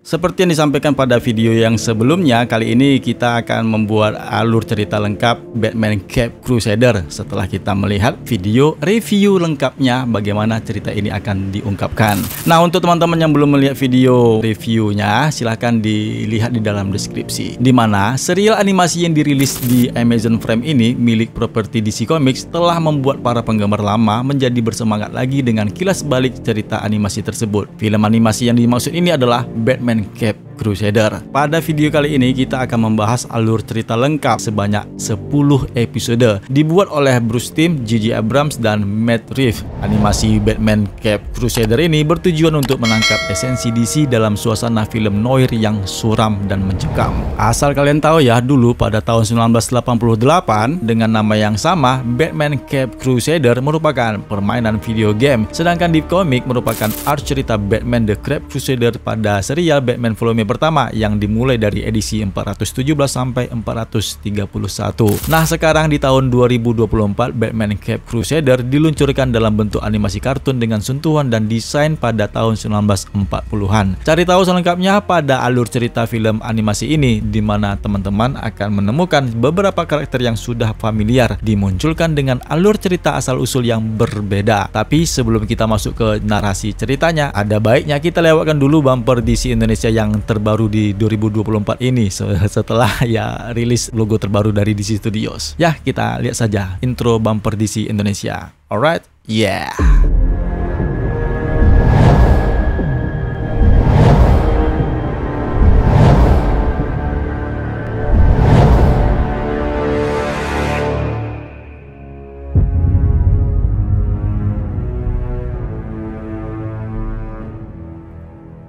Seperti yang disampaikan pada video yang sebelumnya, kali ini kita akan membuat alur cerita lengkap Batman Cape Crusader setelah kita melihat video review lengkapnya bagaimana cerita ini akan diungkapkan. Nah, untuk teman-teman yang belum melihat video reviewnya, silahkan dilihat di dalam deskripsi. Di mana serial animasi yang dirilis di Amazon Prime ini milik properti DC Comics telah membuat para penggemar lama menjadi bersemangat lagi dengan kilas balik cerita animasi tersebut. Film animasi yang dimaksud ini adalah Batman Batman Cape Crusader. Pada video kali ini kita akan membahas alur cerita lengkap sebanyak 10 episode dibuat oleh Bruce Timm, J.J. Abrams dan Matt Reeves. Animasi Batman Cape Crusader ini bertujuan untuk menangkap esensi DC dalam suasana film noir yang suram dan mencekam. Asal kalian tahu ya, dulu pada tahun 1988 dengan nama yang sama, Batman Cape Crusader merupakan permainan video game, sedangkan di komik merupakan art cerita Batman The Cape Crusader pada serial Batman volume pertama yang dimulai dari edisi 417 sampai 431. Nah, sekarang di tahun 2024 Batman Cape Crusader diluncurkan dalam bentuk animasi kartun dengan sentuhan dan desain pada tahun 1940-an. Cari tahu selengkapnya pada alur cerita film animasi ini di mana teman-teman akan menemukan beberapa karakter yang sudah familiar dimunculkan dengan alur cerita asal-usul yang berbeda. Tapi sebelum kita masuk ke narasi ceritanya, ada baiknya kita lewatkan dulu bumper DC Indonesia yang ter terbaru di 2024 ini setelah ya rilis logo terbaru dari DC Studios. Ya, kita lihat saja intro bumper DC Indonesia. Alright? Yeah.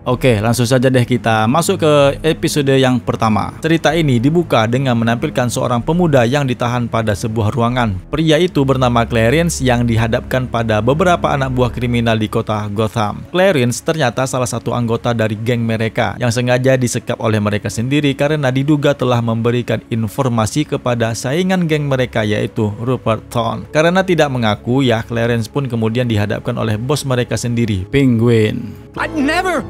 Oke, langsung saja deh kita masuk ke episode yang pertama. Cerita ini dibuka dengan menampilkan seorang pemuda yang ditahan pada sebuah ruangan. Pria itu bernama Clarence yang dihadapkan pada beberapa anak buah kriminal di kota Gotham. Clarence ternyata salah satu anggota dari geng mereka yang sengaja disekap oleh mereka sendiri karena diduga telah memberikan informasi kepada saingan geng mereka yaitu Rupert Thorne. Karena tidak mengaku ya, Clarence pun kemudian dihadapkan oleh bos mereka sendiri, Penguin. I never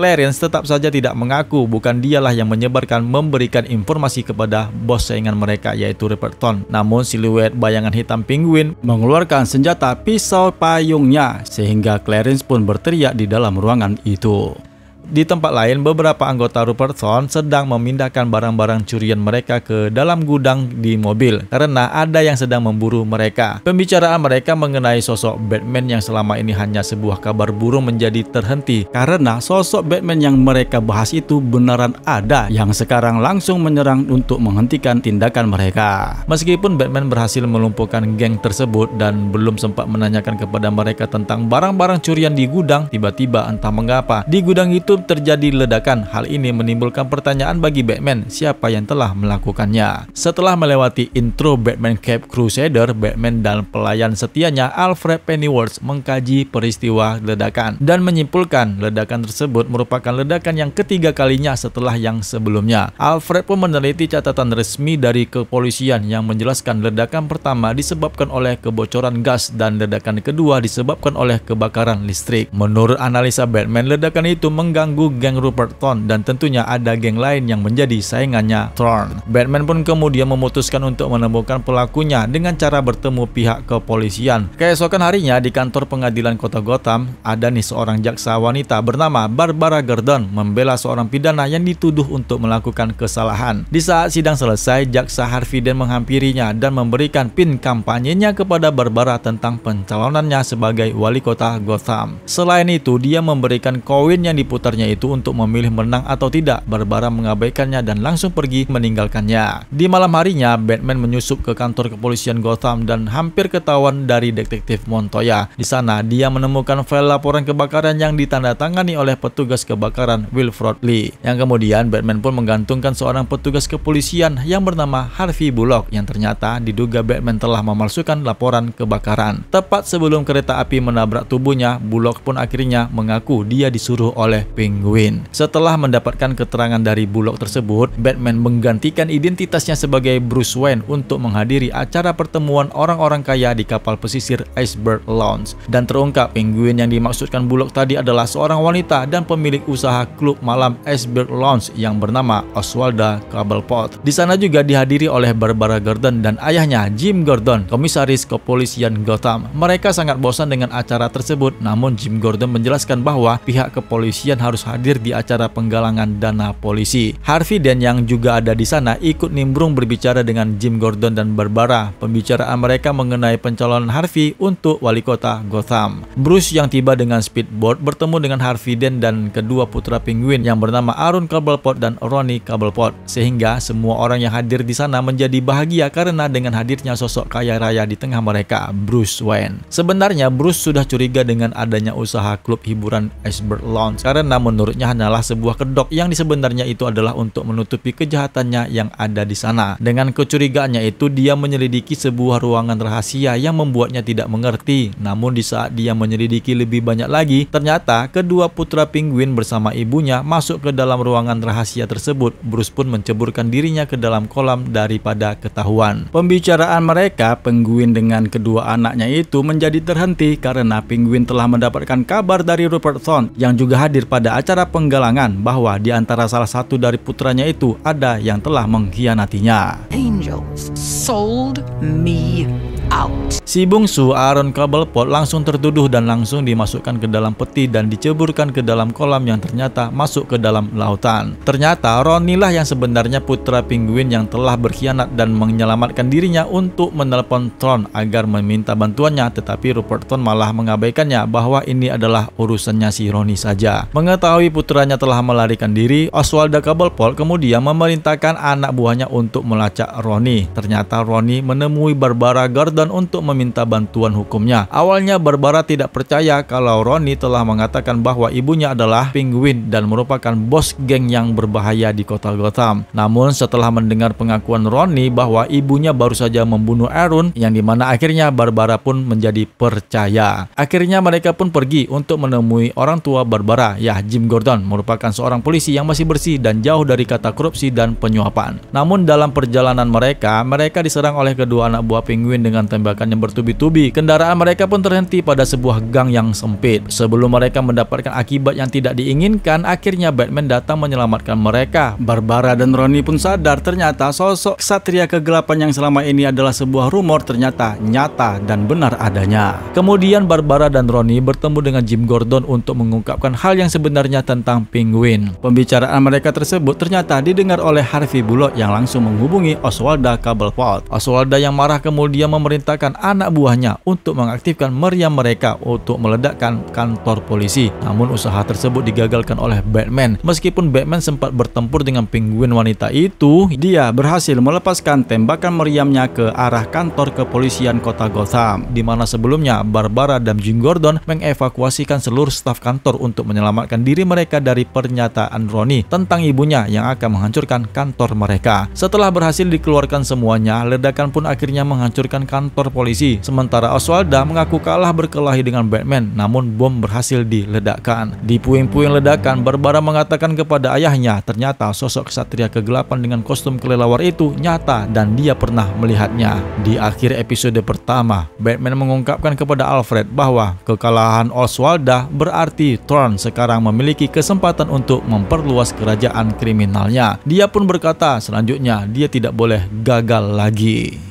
Clarence tetap saja tidak mengaku bukan dialah yang menyebarkan memberikan informasi kepada bos saingan mereka yaitu Rupert Thorne. Namun siluet bayangan hitam penguin mengeluarkan senjata pisau payungnya sehingga Clarence pun berteriak di dalam ruangan itu. Di tempat lain, beberapa anggota Rupert Thorne sedang memindahkan barang-barang curian mereka ke dalam gudang di mobil karena ada yang sedang memburu mereka. Pembicaraan mereka mengenai sosok Batman yang selama ini hanya sebuah kabar burung menjadi terhenti karena sosok Batman yang mereka bahas itu beneran ada yang sekarang langsung menyerang untuk menghentikan tindakan mereka. Meskipun Batman berhasil melumpuhkan geng tersebut dan belum sempat menanyakan kepada mereka tentang barang-barang curian di gudang, tiba-tiba entah mengapa di gudang itu terjadi ledakan. Hal ini menimbulkan pertanyaan bagi Batman, siapa yang telah melakukannya. Setelah melewati intro Batman Cape Crusader, Batman dan pelayan setianya Alfred Pennyworth mengkaji peristiwa ledakan dan menyimpulkan ledakan tersebut merupakan ledakan yang ketiga kalinya setelah yang sebelumnya. Alfred pun meneliti catatan resmi dari kepolisian yang menjelaskan ledakan pertama disebabkan oleh kebocoran gas dan ledakan kedua disebabkan oleh kebakaran listrik. Menurut analisa Batman, ledakan itu mengganggu mengganggu geng Thorne dan tentunya ada geng lain yang menjadi saingannya Thorne. Batman pun kemudian memutuskan untuk menemukan pelakunya dengan cara bertemu pihak kepolisian. Keesokan harinya di kantor pengadilan kota Gotham, ada nih seorang jaksa wanita bernama Barbara Gordon membela seorang pidana yang dituduh untuk melakukan kesalahan. Di saat sidang selesai, jaksa Harvey Dent menghampirinya dan memberikan pin kampanyenya kepada Barbara tentang pencalonannya sebagai wali kota Gotham. Selain itu, dia memberikan koin yang diputarnya itu untuk memilih menang atau tidak. Barbara mengabaikannya dan langsung pergi meninggalkannya. Di malam harinya, Batman menyusup ke kantor kepolisian Gotham dan hampir ketahuan dari detektif Montoya. Di sana, dia menemukan file laporan kebakaran yang ditandatangani oleh petugas kebakaran Wilfred Lee. Yang kemudian, Batman pun menggantungkan seorang petugas kepolisian yang bernama Harvey Bullock yang ternyata diduga Batman telah memalsukan laporan kebakaran. Tepat sebelum kereta api menabrak tubuhnya, Bullock pun akhirnya mengaku dia disuruh oleh Penguin. Setelah mendapatkan keterangan dari Bullock tersebut, Batman menggantikan identitasnya sebagai Bruce Wayne untuk menghadiri acara pertemuan orang-orang kaya di kapal pesisir Iceberg Lounge. Dan terungkap Penguin yang dimaksudkan Bullock tadi adalah seorang wanita dan pemilik usaha klub malam Iceberg Lounge yang bernama Oswalda Cobblepot. Di sana juga dihadiri oleh Barbara Gordon dan ayahnya Jim Gordon, komisaris kepolisian Gotham. Mereka sangat bosan dengan acara tersebut, namun Jim Gordon menjelaskan bahwa pihak kepolisian harus hadir di acara penggalangan dana polisi. Harvey Dent yang juga ada di sana ikut nimbrung berbicara dengan Jim Gordon dan Barbara. Pembicaraan mereka mengenai pencalonan Harvey untuk wali kota Gotham. Bruce yang tiba dengan speedboat bertemu dengan Harvey Dent dan kedua putra penguin yang bernama Aaron Cobblepot dan Ronnie Cobblepot, sehingga semua orang yang hadir di sana menjadi bahagia karena dengan hadirnya sosok kaya raya di tengah mereka, Bruce Wayne. Sebenarnya Bruce sudah curiga dengan adanya usaha klub hiburan Iceberg Lounge karena menurutnya hanyalah sebuah kedok yang sebenarnya itu adalah untuk menutupi kejahatannya yang ada di sana. Dengan kecurigaannya itu dia menyelidiki sebuah ruangan rahasia yang membuatnya tidak mengerti. Namun di saat dia menyelidiki lebih banyak lagi, ternyata kedua putra penguin bersama ibunya masuk ke dalam ruangan rahasia tersebut. Bruce pun menceburkan dirinya ke dalam kolam daripada ketahuan. Pembicaraan mereka penguin dengan kedua anaknya itu menjadi terhenti karena penguin telah mendapatkan kabar dari Rupert Thorne yang juga hadir pada acara penggalangan bahwa di antara salah satu dari putranya itu ada yang telah mengkhianatinya. Angels sold me out. Si bungsu Aaron Cobblepot langsung tertuduh dan langsung dimasukkan ke dalam peti dan diceburkan ke dalam kolam yang ternyata masuk ke dalam lautan. Ternyata Ronnie lah yang sebenarnya putra penguin yang telah berkhianat dan menyelamatkan dirinya untuk menelpon Tron agar meminta bantuannya tetapi Rupert Thorne malah mengabaikannya bahwa ini adalah urusannya si Ronnie saja. Mengetahui putranya telah melarikan diri, Oswald Cobblepot kemudian memerintahkan anak buahnya untuk melacak Ronnie. Ternyata Ronnie menemui Barbara Gordon untuk meminta bantuan hukumnya. Awalnya Barbara tidak percaya kalau Ronnie telah mengatakan bahwa ibunya adalah penguin dan merupakan bos geng yang berbahaya di kota Gotham. Namun setelah mendengar pengakuan Ronnie bahwa ibunya baru saja membunuh Aaron, yang di mana akhirnya Barbara pun menjadi percaya. Akhirnya mereka pun pergi untuk menemui orang tua Barbara, ya Jim Gordon, merupakan seorang polisi yang masih bersih dan jauh dari kata korupsi dan penyuapan. Namun dalam perjalanan mereka, mereka diserang oleh kedua anak buah penguin dengan tembakan yang bertubi-tubi. Kendaraan mereka pun terhenti pada sebuah gang yang sempit. Sebelum mereka mendapatkan akibat yang tidak diinginkan, akhirnya Batman datang menyelamatkan mereka. Barbara dan Ronnie pun sadar ternyata sosok satria kegelapan yang selama ini adalah sebuah rumor ternyata nyata dan benar adanya. Kemudian Barbara dan Ronnie bertemu dengan Jim Gordon untuk mengungkapkan hal yang sebenarnya tentang Penguin. Pembicaraan mereka tersebut ternyata didengar oleh Harvey Bullock yang langsung menghubungi Oswalda Cobblepot. Oswalda yang marah kemudian memerintahkan anak buahnya untuk mengaktifkan meriam mereka untuk meledakkan kantor polisi. Namun usaha tersebut digagalkan oleh Batman. Meskipun Batman sempat bertempur dengan penguin wanita itu, dia berhasil melepaskan tembakan meriamnya ke arah kantor kepolisian kota Gotham, di mana sebelumnya Barbara dan Jim Gordon mengevakuasikan seluruh staf kantor untuk menyelamatkan diri mereka dari pernyataan Ronnie tentang ibunya yang akan menghancurkan kantor mereka. Setelah berhasil dikeluarkan semuanya, ledakan pun akhirnya menghancurkan kantor polisi. Sementara Oswalda mengaku kalah berkelahi dengan Batman, namun bom berhasil diledakkan. Di puing-puing ledakan, Barbara mengatakan kepada ayahnya, ternyata sosok kesatria kegelapan dengan kostum kelelawar itu nyata dan dia pernah melihatnya. Di akhir episode pertama, Batman mengungkapkan kepada Alfred bahwa kekalahan Oswalda berarti Thorn sekarang memiliki kesempatan untuk memperluas kerajaan kriminalnya. Dia pun berkata selanjutnya dia tidak boleh gagal lagi.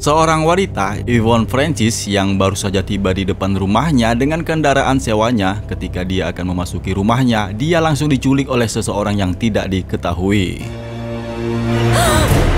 Seorang wanita, Yvonne Francis, yang baru saja tiba di depan rumahnya dengan kendaraan sewanya, ketika dia akan memasuki rumahnya, dia langsung diculik oleh seseorang yang tidak diketahui.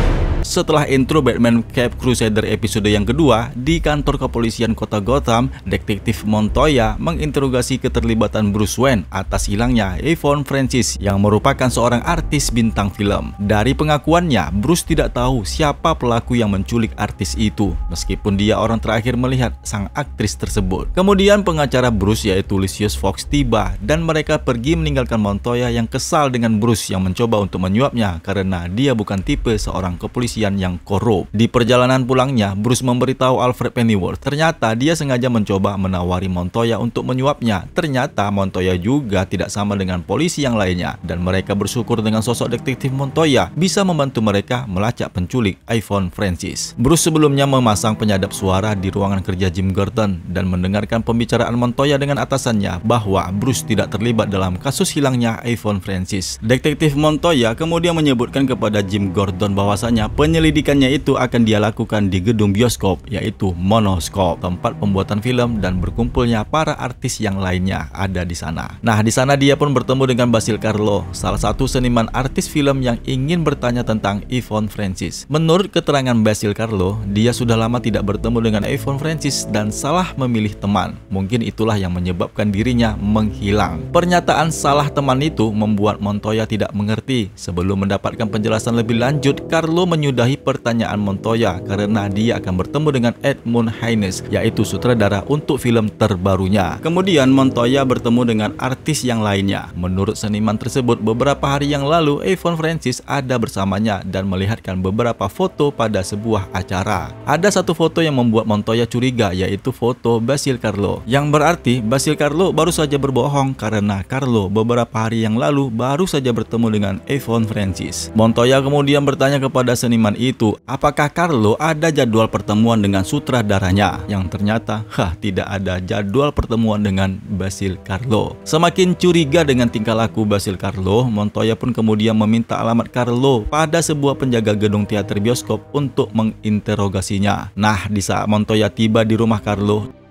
Setelah intro Batman Cape Crusader episode yang kedua, di kantor kepolisian kota Gotham, detektif Montoya menginterogasi keterlibatan Bruce Wayne atas hilangnya Yvonne Francis yang merupakan seorang artis bintang film. Dari pengakuannya, Bruce tidak tahu siapa pelaku yang menculik artis itu, meskipun dia orang terakhir melihat sang aktris tersebut. Kemudian pengacara Bruce yaitu Lucius Fox tiba dan mereka pergi meninggalkan Montoya yang kesal dengan Bruce yang mencoba untuk menyuapnya karena dia bukan tipe seorang kepolisian kepolisian yang korup. Di perjalanan pulangnya, Bruce memberitahu Alfred Pennyworth ternyata dia sengaja mencoba menawari Montoya untuk menyuapnya. Ternyata Montoya juga tidak sama dengan polisi yang lainnya dan mereka bersyukur dengan sosok detektif Montoya bisa membantu mereka melacak penculik iPhone Francis. Bruce sebelumnya memasang penyadap suara di ruangan kerja Jim Gordon dan mendengarkan pembicaraan Montoya dengan atasannya bahwa Bruce tidak terlibat dalam kasus hilangnya iPhone Francis. Detektif Montoya kemudian menyebutkan kepada Jim Gordon bahwasanya penyelidikannya itu akan dia lakukan di gedung bioskop yaitu Monoscope, tempat pembuatan film dan berkumpulnya para artis yang lainnya ada di sana. Nah, di sana dia pun bertemu dengan Basil Carlo, salah satu seniman artis film yang ingin bertanya tentang Yvonne Francis. Menurut keterangan Basil Carlo, dia sudah lama tidak bertemu dengan Yvonne Francis dan salah memilih teman. Mungkin itulah yang menyebabkan dirinya menghilang. Pernyataan salah teman itu membuat Montoya tidak mengerti. Sebelum mendapatkan penjelasan lebih lanjut, Carlo menyudahi pertanyaan Montoya karena dia akan bertemu dengan Edmund Haynes, yaitu sutradara untuk film terbarunya. Kemudian Montoya bertemu dengan artis yang lainnya. Menurut seniman tersebut, beberapa hari yang lalu Yvonne Francis ada bersamanya dan melihatkan beberapa foto pada sebuah acara. Ada satu foto yang membuat Montoya curiga, yaitu foto Basil Carlo. Yang berarti Basil Carlo baru saja berbohong karena Carlo beberapa hari yang lalu baru saja bertemu dengan Yvonne Francis. Montoya kemudian bertanya kepada seniman itu, apakah Carlo ada jadwal pertemuan dengan sutradaranya? Yang ternyata, hah, tidak ada jadwal pertemuan dengan Basil Carlo. Semakin curiga dengan tingkah laku Basil Carlo, Montoya pun kemudian meminta alamat Carlo pada sebuah penjaga gedung teater bioskop untuk menginterogasinya. Nah, di saat Montoya tiba di rumah Carlo,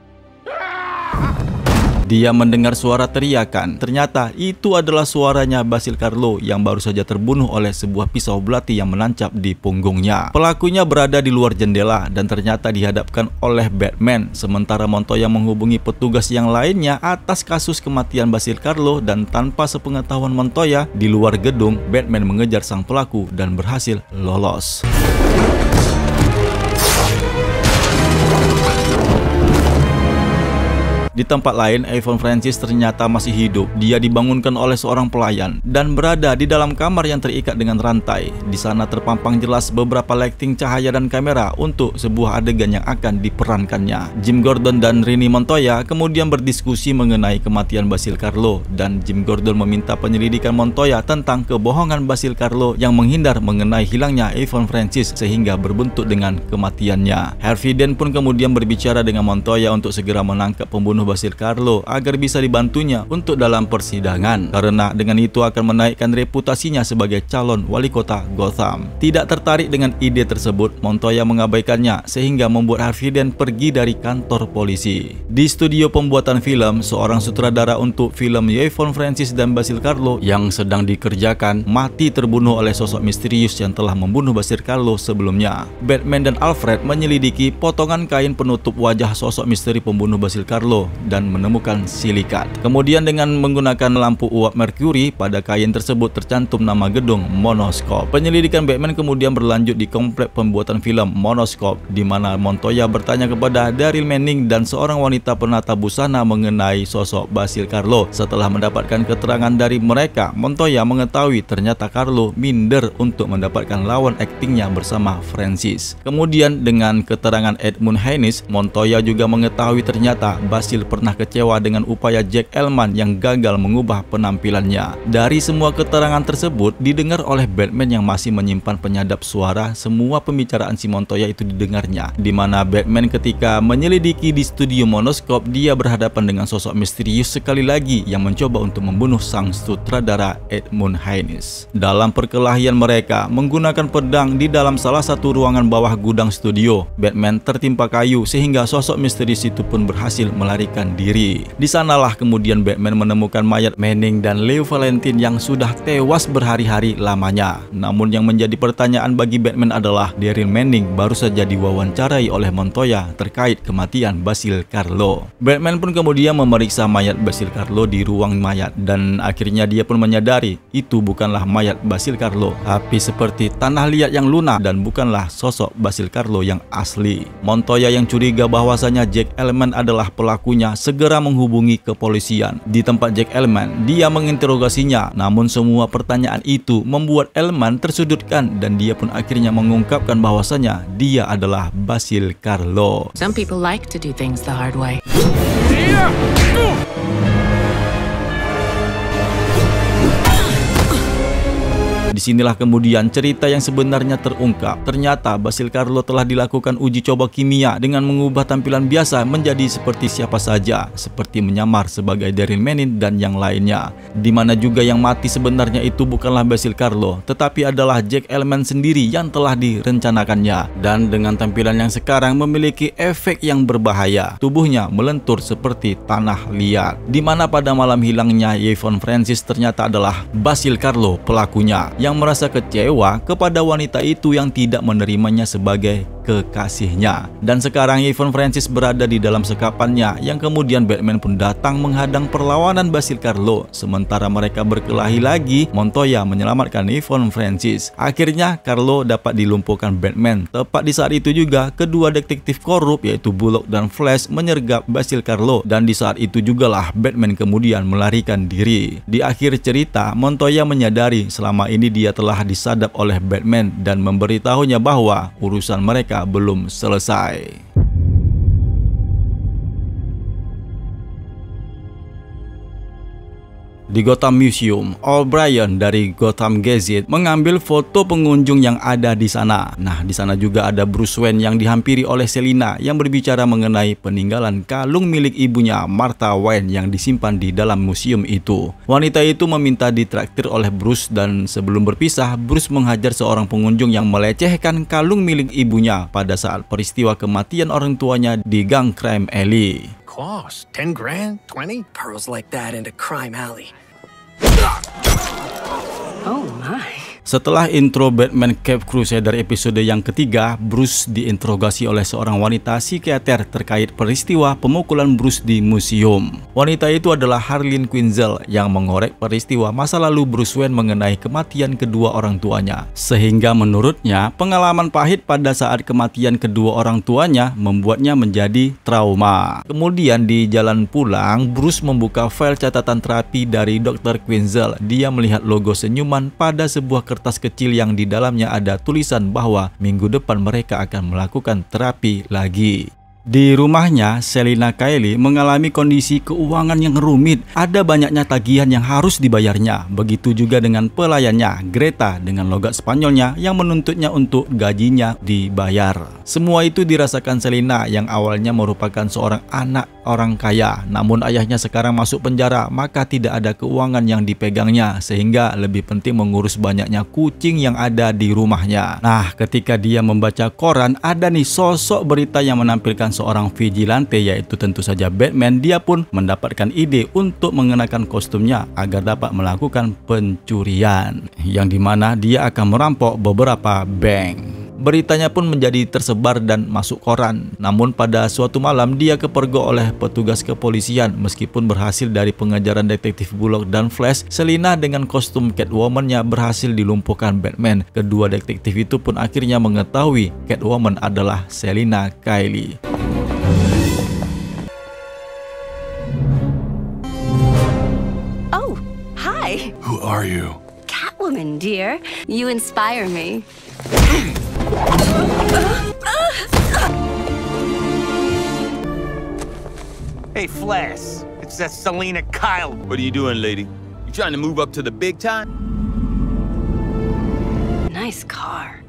dia mendengar suara teriakan. Ternyata itu adalah suaranya Basil Carlo yang baru saja terbunuh oleh sebuah pisau belati yang menancap di punggungnya. Pelakunya berada di luar jendela dan ternyata dihadapkan oleh Batman. Sementara Montoya menghubungi petugas yang lainnya atas kasus kematian Basil Carlo dan tanpa sepengetahuan Montoya di luar gedung, Batman mengejar sang pelaku dan berhasil lolos. Di tempat lain, Ivan Francis ternyata masih hidup. Dia dibangunkan oleh seorang pelayan dan berada di dalam kamar yang terikat dengan rantai. Di sana terpampang jelas beberapa lighting cahaya dan kamera untuk sebuah adegan yang akan diperankannya. Jim Gordon dan Rini Montoya kemudian berdiskusi mengenai kematian Basil Carlo dan Jim Gordon meminta penyelidikan Montoya tentang kebohongan Basil Carlo yang menghindar mengenai hilangnya Ivan Francis sehingga berbentuk dengan kematiannya. Harvey Dent pun kemudian berbicara dengan Montoya untuk segera menangkap pembunuh membunuh Basil Carlo agar bisa dibantunya untuk dalam persidangan karena dengan itu akan menaikkan reputasinya sebagai calon wali kota Gotham. Tidak tertarik dengan ide tersebut, Montoya mengabaikannya sehingga membuat Harvey Dent pergi dari kantor polisi. Di studio pembuatan film, seorang sutradara untuk film Yvonne Francis dan Basil Carlo yang sedang dikerjakan mati terbunuh oleh sosok misterius yang telah membunuh Basil Carlo sebelumnya. Batman dan Alfred menyelidiki potongan kain penutup wajah sosok misteri pembunuh Basil Carlo dan menemukan silikat. Kemudian dengan menggunakan lampu uap merkuri pada kain tersebut tercantum nama gedung Monoscope. Penyelidikan Batman kemudian berlanjut di komplek pembuatan film Monoscope di mana Montoya bertanya kepada Daryl Manning dan seorang wanita penata busana mengenai sosok Basil Carlo. Setelah mendapatkan keterangan dari mereka, Montoya mengetahui ternyata Carlo minder untuk mendapatkan lawan aktingnya bersama Francis. Kemudian dengan keterangan Edmund Haynes, Montoya juga mengetahui ternyata Basil pernah kecewa dengan upaya Jack Elman yang gagal mengubah penampilannya. Dari semua keterangan tersebut didengar oleh Batman yang masih menyimpan penyadap suara, semua pembicaraan si Montoya itu didengarnya. Di mana Batman ketika menyelidiki di studio Monoscope, dia berhadapan dengan sosok misterius sekali lagi yang mencoba untuk membunuh sang sutradara Edmund Haynes. Dalam perkelahian mereka menggunakan pedang di dalam salah satu ruangan bawah gudang studio, Batman tertimpa kayu sehingga sosok misterius itu pun berhasil melarikan melarikan diri. Di sanalah kemudian Batman menemukan mayat Manning dan Leo Valentine yang sudah tewas berhari-hari lamanya. Namun yang menjadi pertanyaan bagi Batman adalah Daryl Manning baru saja diwawancarai oleh Montoya terkait kematian Basil Carlo. Batman pun kemudian memeriksa mayat Basil Carlo di ruang mayat dan akhirnya dia pun menyadari itu bukanlah mayat Basil Carlo tapi seperti tanah liat yang lunak dan bukanlah sosok Basil Carlo yang asli. Montoya yang curiga bahwasanya Jack Element adalah pelakunya memberitahunya segera menghubungi kepolisian. Di tempat Jack Elman, dia menginterogasinya, namun semua pertanyaan itu membuat Elman tersudutkan dan dia pun akhirnya mengungkapkan bahwasanya dia adalah Basil Carlo. Some people like to do things the hard way. Di sinilah kemudian cerita yang sebenarnya terungkap. Ternyata Basil Carlo telah dilakukan uji coba kimia dengan mengubah tampilan biasa menjadi seperti siapa saja, seperti menyamar sebagai Daryl Menin dan yang lainnya. Di mana juga yang mati sebenarnya itu bukanlah Basil Carlo, tetapi adalah Jack Elman sendiri yang telah direncanakannya. Dan dengan tampilan yang sekarang memiliki efek yang berbahaya. Tubuhnya melentur seperti tanah liat. Di mana pada malam hilangnya Yvonne Francis ternyata adalah Basil Carlo pelakunya yang merasa kecewa kepada wanita itu yang tidak menerimanya sebagai kekasihnya. Dan sekarang Yvonne Francis berada di dalam sekapannya yang kemudian Batman pun datang menghadang perlawanan Basil Carlo. Sementara mereka berkelahi lagi, Montoya menyelamatkan Yvonne Francis. Akhirnya Carlo dapat dilumpuhkan Batman. Tepat di saat itu juga, kedua detektif korup yaitu Bullock dan Flash menyergap Basil Carlo dan di saat itu jugalah Batman kemudian melarikan diri. Di akhir cerita, Montoya menyadari selama ini dia telah disadap oleh Batman dan memberitahunya bahwa urusan mereka belum selesai. Di Gotham Museum, O'Brien dari Gotham Gazette mengambil foto pengunjung yang ada di sana. Nah, di sana juga ada Bruce Wayne yang dihampiri oleh Selina yang berbicara mengenai peninggalan kalung milik ibunya Martha Wayne yang disimpan di dalam museum itu. Wanita itu meminta ditraktir oleh Bruce dan sebelum berpisah, Bruce menghajar seorang pengunjung yang melecehkan kalung milik ibunya pada saat peristiwa kematian orang tuanya di gang Crime Alley. Cost 10 grand, 20? Pearls like that into Crime Alley. Oh my. Setelah intro Batman Cape Crusader episode yang ketiga, Bruce diinterogasi oleh seorang wanita psikiater terkait peristiwa pemukulan Bruce di museum. Wanita itu adalah Harleen Quinzel yang mengorek peristiwa masa lalu Bruce Wayne mengenai kematian kedua orang tuanya. Sehingga menurutnya, pengalaman pahit pada saat kematian kedua orang tuanya membuatnya menjadi trauma. Kemudian di jalan pulang, Bruce membuka file catatan terapi dari Dr. Quinzel. Dia melihat logo senyuman pada sebuah kertas kecil yang di dalamnya ada tulisan bahwa minggu depan mereka akan melakukan terapi lagi. Di rumahnya, Selina Kylie mengalami kondisi keuangan yang rumit. Ada banyaknya tagihan yang harus dibayarnya. Begitu juga dengan pelayannya, Greta dengan logat Spanyolnya yang menuntutnya untuk gajinya dibayar. Semua itu dirasakan Selina yang awalnya merupakan seorang anak orang kaya. Namun ayahnya sekarang masuk penjara, maka tidak ada keuangan yang dipegangnya sehingga lebih penting mengurus banyaknya kucing yang ada di rumahnya. Nah, ketika dia membaca koran, ada nih sosok berita yang menampilkan seorang vigilante yaitu tentu saja Batman, dia pun mendapatkan ide untuk mengenakan kostumnya agar dapat melakukan pencurian yang di mana dia akan merampok beberapa bank. Beritanya pun menjadi tersebar dan masuk koran. Namun pada suatu malam dia kepergok oleh petugas kepolisian meskipun berhasil dari pengejaran detektif Bullock dan Flash, Selina dengan kostum Catwoman-nya berhasil dilumpuhkan Batman. Kedua detektif itu pun akhirnya mengetahui Catwoman adalah Selina Kylie. Are you? Catwoman, dear. You inspire me. Hey, Flash. It's that Selena Kyle. What are you doing, lady? You trying to move up to the big time? Nice car.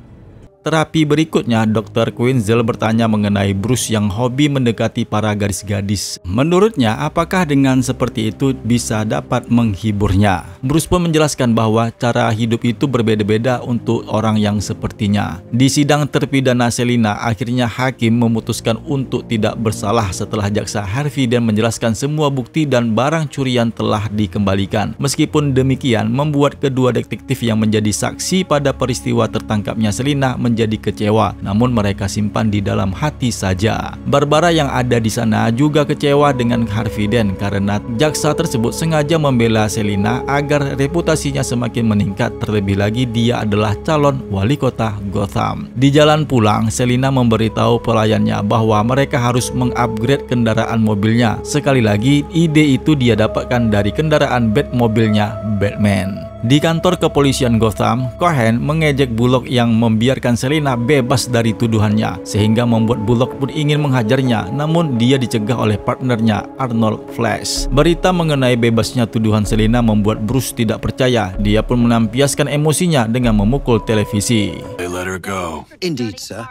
Terapi berikutnya, Dr. Quinzel bertanya mengenai Bruce yang hobi mendekati para gadis-gadis. Menurutnya, apakah dengan seperti itu bisa dapat menghiburnya? Bruce pun menjelaskan bahwa cara hidup itu berbeda-beda untuk orang yang sepertinya. Di sidang terpidana Selina, akhirnya hakim memutuskan untuk tidak bersalah setelah jaksa Harvey dan menjelaskan semua bukti dan barang curian telah dikembalikan. Meskipun demikian, membuat kedua detektif yang menjadi saksi pada peristiwa tertangkapnya Selina menjadi kecewa, namun mereka simpan di dalam hati saja. Barbara yang ada di sana juga kecewa dengan Harvey Dent karena jaksa tersebut sengaja membela Selina agar reputasinya semakin meningkat. Terlebih lagi dia adalah calon wali kota Gotham. Di jalan pulang, Selina memberitahu pelayannya bahwa mereka harus mengupgrade kendaraan mobilnya. Sekali lagi, ide itu dia dapatkan dari kendaraan Batmobilnya Batman. Di kantor kepolisian Gotham, Cohen mengejek Bullock yang membiarkan Selina bebas dari tuduhannya, sehingga membuat Bullock pun ingin menghajarnya, namun dia dicegah oleh partnernya Arnold Flash. Berita mengenai bebasnya tuduhan Selina membuat Bruce tidak percaya. Dia pun menampiaskan emosinya dengan memukul televisi. Let her go. Indeed, sir.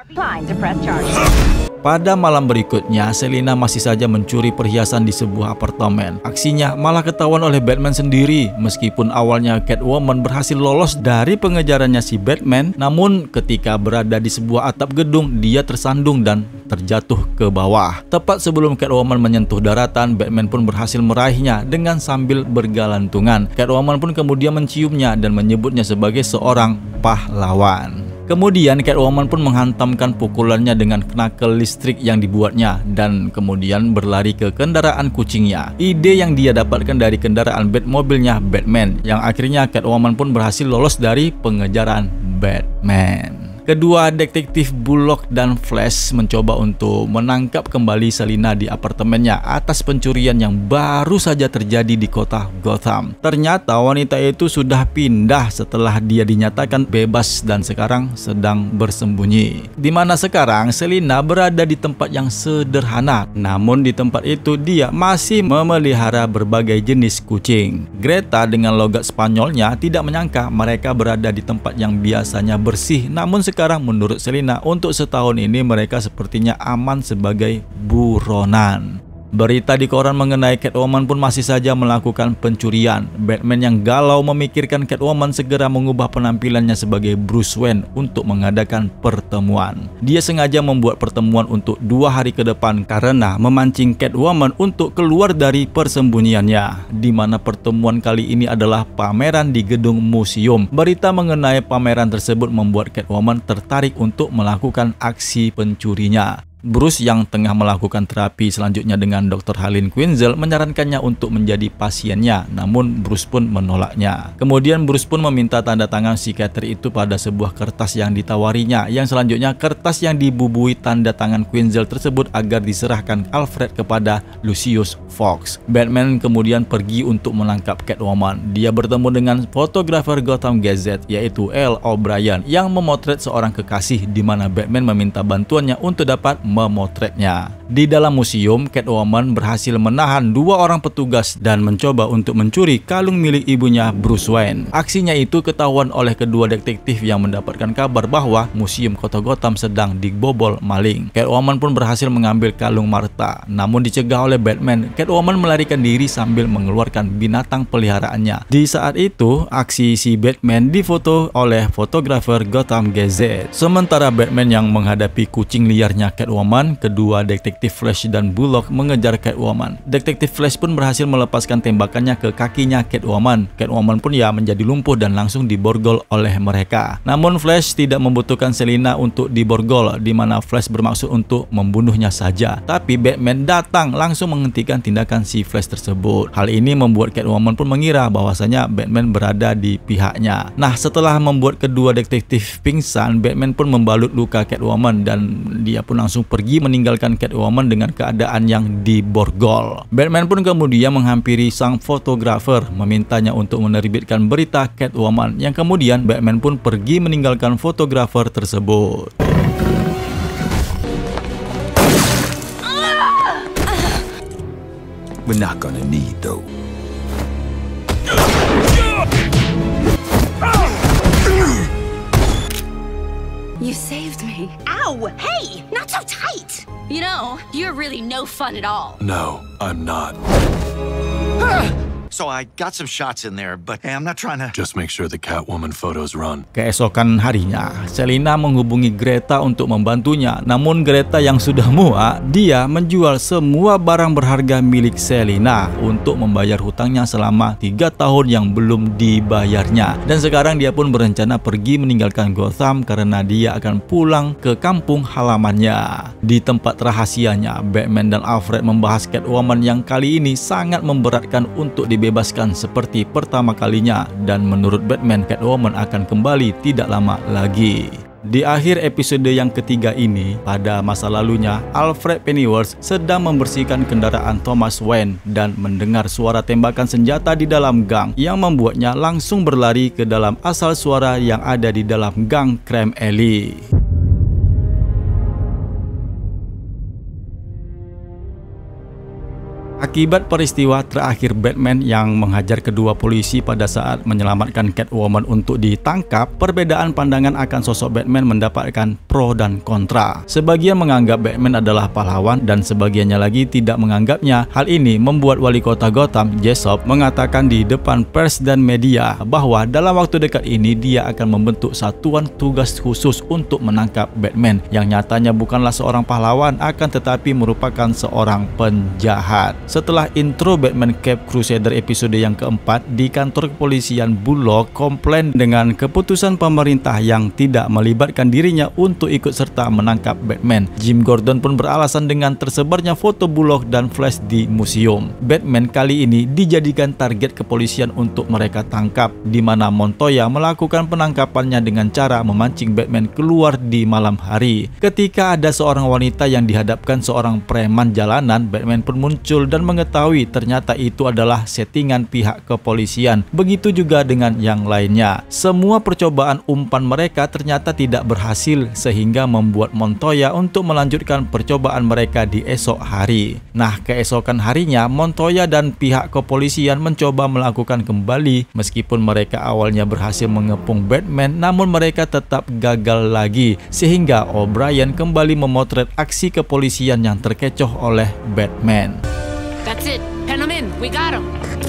Pada malam berikutnya, Selina masih saja mencuri perhiasan di sebuah apartemen. Aksinya malah ketahuan oleh Batman sendiri. Meskipun awalnya Catwoman berhasil lolos dari pengejarannya si Batman, namun ketika berada di sebuah atap gedung, dia tersandung dan terjatuh ke bawah. Tepat sebelum Catwoman menyentuh daratan, Batman pun berhasil meraihnya dengan sambil bergalantungan. Catwoman pun kemudian menciumnya dan menyebutnya sebagai seorang pahlawan. Kemudian Catwoman pun menghantamkan pukulannya dengan knuckle listrik yang dibuatnya dan kemudian berlari ke kendaraan kucingnya. Ide yang dia dapatkan dari kendaraan Batmobilnya Batman yang akhirnya Catwoman pun berhasil lolos dari pengejaran Batman. Kedua detektif Bullock dan Flash mencoba untuk menangkap kembali Selina di apartemennya atas pencurian yang baru saja terjadi di kota Gotham. Ternyata wanita itu sudah pindah setelah dia dinyatakan bebas dan sekarang sedang bersembunyi. Di mana sekarang Selina berada di tempat yang sederhana, namun di tempat itu dia masih memelihara berbagai jenis kucing. Greta dengan logat Spanyolnya tidak menyangka mereka berada di tempat yang biasanya bersih namun sekarang menurut Selina untuk setahun ini mereka sepertinya aman sebagai buronan. Berita di koran mengenai Catwoman pun masih saja melakukan pencurian. Batman yang galau memikirkan Catwoman segera mengubah penampilannya sebagai Bruce Wayne untuk mengadakan pertemuan. Dia sengaja membuat pertemuan untuk dua hari ke depan karena memancing Catwoman untuk keluar dari persembunyiannya. Di mana pertemuan kali ini adalah pameran di gedung museum. Berita mengenai pameran tersebut membuat Catwoman tertarik untuk melakukan aksi pencurinya. Bruce yang tengah melakukan terapi selanjutnya dengan Dr. Halin Quinzel menyarankannya untuk menjadi pasiennya, namun Bruce pun menolaknya. Kemudian Bruce pun meminta tanda tangan psikiater itu pada sebuah kertas yang ditawarinya, yang selanjutnya kertas yang dibubui tanda tangan Quinzel tersebut agar diserahkan Alfred kepada Lucius Fox. Batman kemudian pergi untuk menangkap Catwoman. Dia bertemu dengan fotografer Gotham Gazette yaitu L. O'Brien yang memotret seorang kekasih di mana Batman meminta bantuannya untuk dapat memotretnya. Di dalam museum, Catwoman berhasil menahan dua orang petugas dan mencoba untuk mencuri kalung milik ibunya Bruce Wayne. Aksinya itu ketahuan oleh kedua detektif yang mendapatkan kabar bahwa museum kota Gotham sedang dibobol maling. Catwoman pun berhasil mengambil kalung Martha, namun dicegah oleh Batman. Catwoman melarikan diri sambil mengeluarkan binatang peliharaannya. Di saat itu, aksi si Batman difoto oleh fotografer Gotham Gazette. Sementara Batman yang menghadapi kucing liarnya Catwoman, kedua detektif Flash dan Bullock mengejar Catwoman. Detektif Flash pun berhasil melepaskan tembakannya ke kakinya Catwoman. Catwoman pun ya menjadi lumpuh dan langsung diborgol oleh mereka. Namun Flash tidak membutuhkan Selina untuk diborgol, di mana Flash bermaksud untuk membunuhnya saja. Tapi Batman datang langsung menghentikan tindakan si Flash tersebut. Hal ini membuat Catwoman pun mengira bahwasanya Batman berada di pihaknya. Nah, setelah membuat kedua detektif pingsan, Batman pun membalut luka Catwoman dan dia pun langsung pergi meninggalkan Catwoman dengan keadaan yang diborgol. Batman pun kemudian menghampiri sang fotografer memintanya untuk menerbitkan berita Catwoman yang kemudian Batman pun pergi meninggalkan fotografer tersebut. We're not gonna need though. You saved me. Ow! Hey! Not so tight! You know, you're really no fun at all. No, I'm not. So So I got some shots in there, but hey, I'm not trying to. Just make sure the Catwoman photos run. Keesokan harinya, Selina menghubungi Greta untuk membantunya. Namun Greta yang sudah muak, dia menjual semua barang berharga milik Selina untuk membayar hutangnya selama 3 tahun yang belum dibayarnya. Dan sekarang dia pun berencana pergi meninggalkan Gotham karena dia akan pulang ke kampung halamannya. Di tempat rahasianya, Batman dan Alfred membahas Catwoman yang kali ini sangat memberatkan untuk dibebaskan seperti pertama kalinya dan menurut Batman Catwoman akan kembali tidak lama lagi. Di akhir episode yang ketiga ini, pada masa lalunya, Alfred Pennyworth sedang membersihkan kendaraan Thomas Wayne dan mendengar suara tembakan senjata di dalam gang yang membuatnya langsung berlari ke dalam asal suara yang ada di dalam gang Crime Alley. Akibat peristiwa terakhir Batman yang menghajar kedua polisi pada saat menyelamatkan Catwoman untuk ditangkap, perbedaan pandangan akan sosok Batman mendapatkan pro dan kontra. Sebagian menganggap Batman adalah pahlawan dan sebagiannya lagi tidak menganggapnya. Hal ini membuat wali kota Gotham, Jessup, mengatakan di depan pers dan media bahwa dalam waktu dekat ini dia akan membentuk satuan tugas khusus untuk menangkap Batman yang nyatanya bukanlah seorang pahlawan akan tetapi merupakan seorang penjahat. Setelah intro Batman Cape Crusader episode yang keempat, di kantor kepolisian Bullock komplain dengan keputusan pemerintah yang tidak melibatkan dirinya untuk ikut serta menangkap Batman. Jim Gordon pun beralasan dengan tersebarnya foto Bullock dan Flash di museum. Batman kali ini dijadikan target kepolisian untuk mereka tangkap, di mana Montoya melakukan penangkapannya dengan cara memancing Batman keluar di malam hari. Ketika ada seorang wanita yang dihadapkan seorang preman jalanan, Batman pun muncul dan mengetahui ternyata itu adalah settingan pihak kepolisian. Begitu juga dengan yang lainnya. Semua percobaan umpan mereka ternyata tidak berhasil sehingga membuat Montoya untuk melanjutkan percobaan mereka di esok hari. Nah, keesokan harinya Montoya dan pihak kepolisian mencoba melakukan kembali meskipun mereka awalnya berhasil mengepung Batman namun mereka tetap gagal lagi sehingga O'Brien kembali memotret aksi kepolisian yang terkecoh oleh Batman. We got 'em.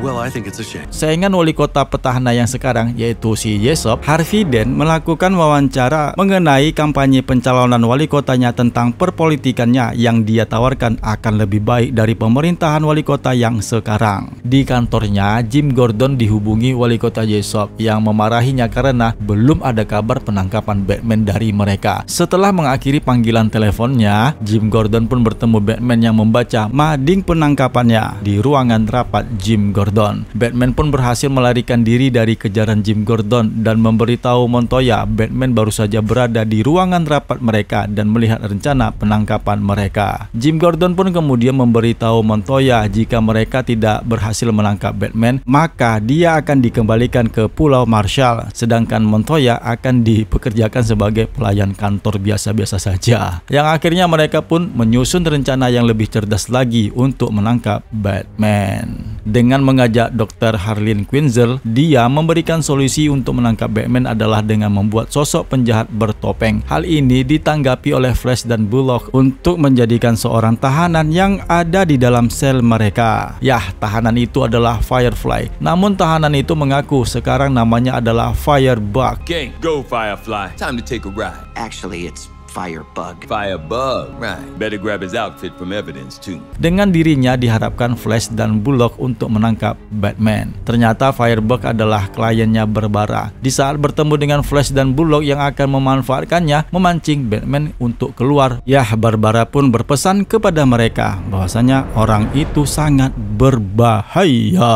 Well, I think it's a shame. Saingan wali kota petahana yang sekarang yaitu si Yesop, Harvey Dent melakukan wawancara mengenai kampanye pencalonan wali kotanya tentang perpolitikannya yang dia tawarkan akan lebih baik dari pemerintahan wali kota yang sekarang. Di kantornya, Jim Gordon dihubungi wali kota Yesop yang memarahinya karena belum ada kabar penangkapan Batman dari mereka. Setelah mengakhiri panggilan teleponnya, Jim Gordon pun bertemu Batman yang membaca mading penangkapannya di ruangan rapat Jim Gordon. Batman pun berhasil melarikan diri dari kejaran Jim Gordon dan memberitahu Montoya Batman baru saja berada di ruangan rapat mereka dan melihat rencana penangkapan mereka. Jim Gordon pun kemudian memberitahu Montoya jika mereka tidak berhasil menangkap Batman, maka dia akan dikembalikan ke Pulau Marshall, sedangkan Montoya akan dipekerjakan sebagai pelayan kantor biasa-biasa saja. Yang akhirnya mereka pun menyusun rencana yang lebih cerdas lagi untuk menangkap Batman. Dengan mengajak Dr. Harleen Quinzel, dia memberikan solusi untuk menangkap Batman adalah dengan membuat sosok penjahat bertopeng. Hal ini ditanggapi oleh Flash dan Bullock untuk menjadikan seorang tahanan yang ada di dalam sel mereka. Yah, tahanan itu adalah Firefly. Namun tahanan itu mengaku sekarang namanya adalah Firebug. Okay, go Firefly. Time to take a ride. Actually, it's Firebug. Firebug. Right. Better grab his outfit from evidence too. Dengan dirinya diharapkan Flash dan Bullock untuk menangkap Batman. Ternyata Firebug adalah kliennya Barbara. Di saat bertemu dengan Flash dan Bullock yang akan memanfaatkannya memancing Batman untuk keluar. Yah, Barbara pun berpesan kepada mereka bahwasanya orang itu sangat berbahaya.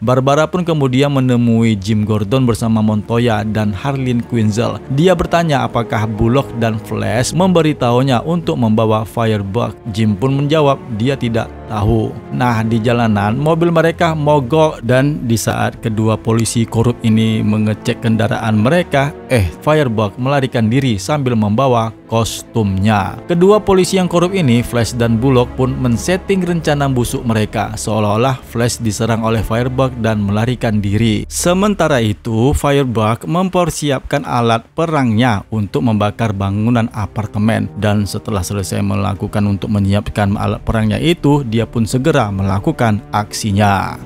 Barbara pun kemudian menemui Jim Gordon bersama Montoya dan Harleen Quinzel. Dia bertanya apakah Bullock dan Flash memberitahunya untuk membawa Firebug. Jim pun menjawab dia tidak tahu. Nah, di jalanan mobil mereka mogok dan di saat kedua polisi korup ini mengecek kendaraan mereka, eh Firebug melarikan diri sambil membawa kostumnya. Kedua polisi yang korup ini, Flash dan Bullock pun men-setting rencana busuk mereka seolah-olah Flash diserang oleh Firebug dan melarikan diri. Sementara itu, Firebug mempersiapkan alat perangnya untuk membakar bangunan apartemen dan setelah selesai melakukan untuk menyiapkan alat perangnya itu, dia pun segera melakukan aksinya.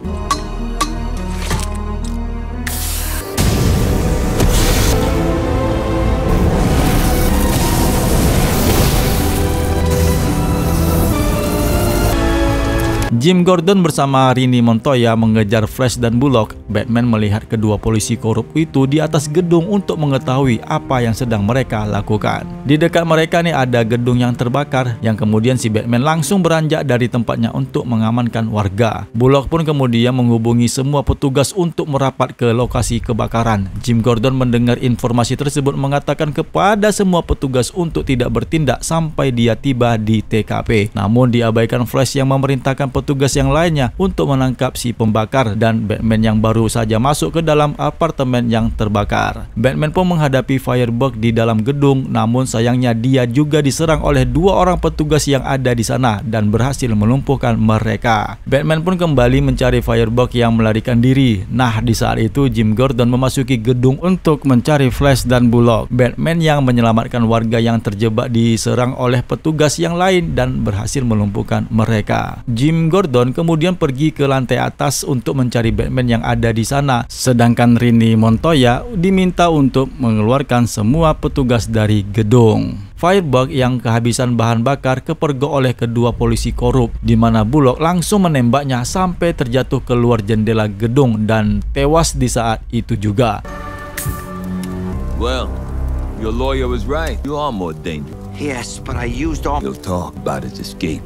Jim Gordon bersama Rini Montoya mengejar Flash dan Bullock. Batman melihat kedua polisi korup itu di atas gedung untuk mengetahui apa yang sedang mereka lakukan. Di dekat mereka nih ada gedung yang terbakar yang kemudian si Batman langsung beranjak dari tempatnya untuk mengamankan warga. Bullock pun kemudian menghubungi semua petugas untuk merapat ke lokasi kebakaran. Jim Gordon mendengar informasi tersebut mengatakan kepada semua petugas untuk tidak bertindak sampai dia tiba di TKP. Namun diabaikan Flash yang memerintahkan petugas petugas yang lainnya untuk menangkap si pembakar dan Batman yang baru saja masuk ke dalam apartemen yang terbakar. Batman pun menghadapi Firebug di dalam gedung namun sayangnya dia juga diserang oleh dua orang petugas yang ada di sana dan berhasil melumpuhkan mereka. Batman pun kembali mencari Firebug yang melarikan diri. Nah di saat itu Jim Gordon memasuki gedung untuk mencari Flash dan Bullock. Batman yang menyelamatkan warga yang terjebak diserang oleh petugas yang lain dan berhasil melumpuhkan mereka. Jim Gordon Gordon kemudian pergi ke lantai atas untuk mencari Batman yang ada di sana. Sedangkan Rini Montoya diminta untuk mengeluarkan semua petugas dari gedung. Firebug yang kehabisan bahan bakar kepergok oleh kedua polisi korup di mana Bullock langsung menembaknya sampai terjatuh keluar jendela gedung dan tewas di saat itu juga. Well, your lawyer was right. You are more dangerous. Yes, but I used all. He'll talk about his escape.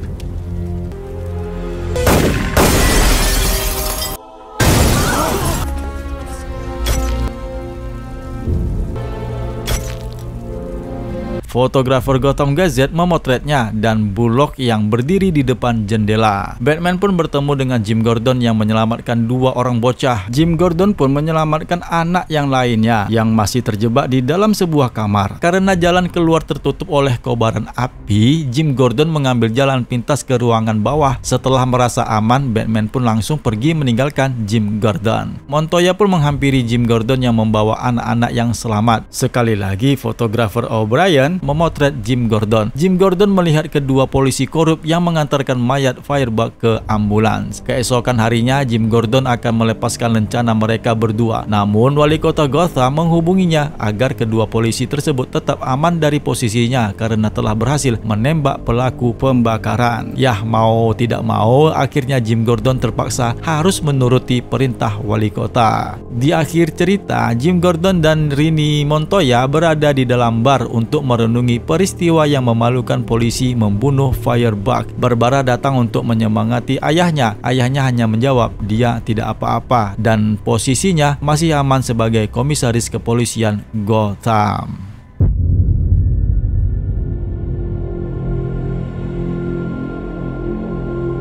Fotografer Gotham Gazette memotretnya dan Bullock yang berdiri di depan jendela. Batman pun bertemu dengan Jim Gordon yang menyelamatkan dua orang bocah. Jim Gordon pun menyelamatkan anak yang lainnya yang masih terjebak di dalam sebuah kamar. Karena jalan keluar tertutup oleh kobaran api, Jim Gordon mengambil jalan pintas ke ruangan bawah. Setelah merasa aman, Batman pun langsung pergi meninggalkan Jim Gordon. Montoya pun menghampiri Jim Gordon yang membawa anak-anak yang selamat. Sekali lagi, fotografer O'Brien memotret Jim Gordon. Jim Gordon melihat kedua polisi korup yang mengantarkan mayat Firebug ke ambulans. Keesokan harinya, Jim Gordon akan melepaskan rencana mereka berdua. Namun, wali kota Gotham menghubunginya agar kedua polisi tersebut tetap aman dari posisinya karena telah berhasil menembak pelaku pembakaran. Yah, mau tidak mau, akhirnya Jim Gordon terpaksa harus menuruti perintah wali kota. Di akhir cerita, Jim Gordon dan Rini Montoya berada di dalam bar untuk merenung merenungi peristiwa yang memalukan polisi membunuh Firebug. Barbara datang untuk menyemangati ayahnya. Ayahnya hanya menjawab dia tidak apa-apa dan posisinya masih aman sebagai komisaris kepolisian Gotham.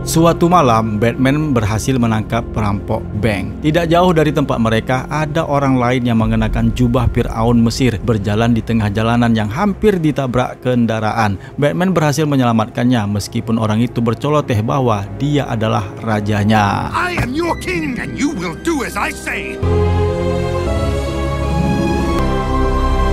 Suatu malam, Batman berhasil menangkap perampok bank. Tidak jauh dari tempat mereka, ada orang lain yang mengenakan jubah Fir'aun Mesir berjalan di tengah jalanan yang hampir ditabrak kendaraan. Batman berhasil menyelamatkannya meskipun orang itu bercoloteh bahwa dia adalah rajanya. I am your king and you will do as I say.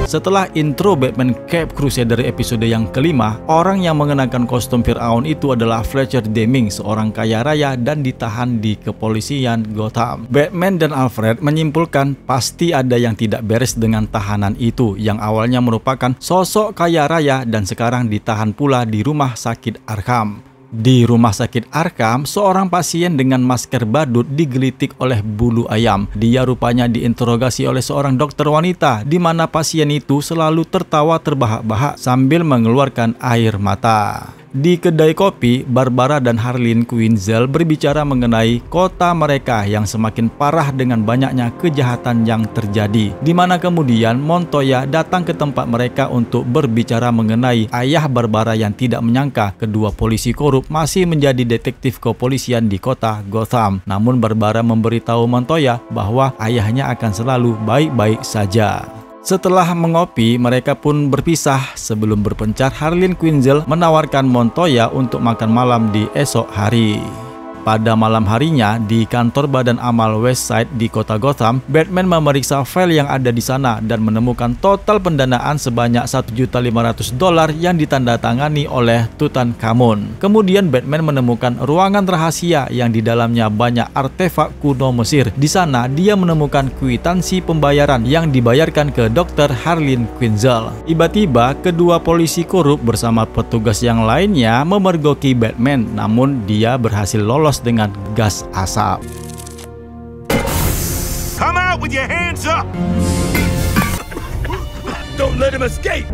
Setelah intro Batman Cape Crusader episode yang kelima, orang yang mengenakan kostum Fir'aun itu adalah Fletcher Deming, seorang kaya raya dan ditahan di kepolisian Gotham. Batman dan Alfred menyimpulkan pasti ada yang tidak beres dengan tahanan itu yang awalnya merupakan sosok kaya raya dan sekarang ditahan pula di rumah sakit Arkham. Di rumah sakit Arkham, seorang pasien dengan masker badut digelitik oleh bulu ayam. Dia rupanya diinterogasi oleh seorang dokter wanita, di mana pasien itu selalu tertawa terbahak-bahak sambil mengeluarkan air mata. Di kedai kopi, Barbara dan Harleen Quinzel berbicara mengenai kota mereka yang semakin parah dengan banyaknya kejahatan yang terjadi. Di mana kemudian Montoya datang ke tempat mereka untuk berbicara mengenai ayah Barbara yang tidak menyangka kedua polisi korup masih menjadi detektif kepolisian di kota Gotham. Namun Barbara memberitahu Montoya bahwa ayahnya akan selalu baik-baik saja. Setelah mengopi, mereka pun berpisah. Sebelum berpencar, Harleen Quinzel menawarkan Montoya untuk makan malam di esok hari. Pada malam harinya, di kantor Badan Amal Westside di kota Gotham, Batman memeriksa file yang ada di sana dan menemukan total pendanaan sebanyak 1.500 dolar yang ditandatangani oleh Tutankhamun. Kemudian Batman menemukan ruangan rahasia yang di dalamnya banyak artefak kuno Mesir. Di sana, dia menemukan kwitansi pembayaran yang dibayarkan ke Dr. Harleen Quinzel. Tiba-tiba, kedua polisi korup bersama petugas yang lainnya memergoki Batman, namun dia berhasil lolos dengan gas asap. Come out with your hands up! Don't let him escape!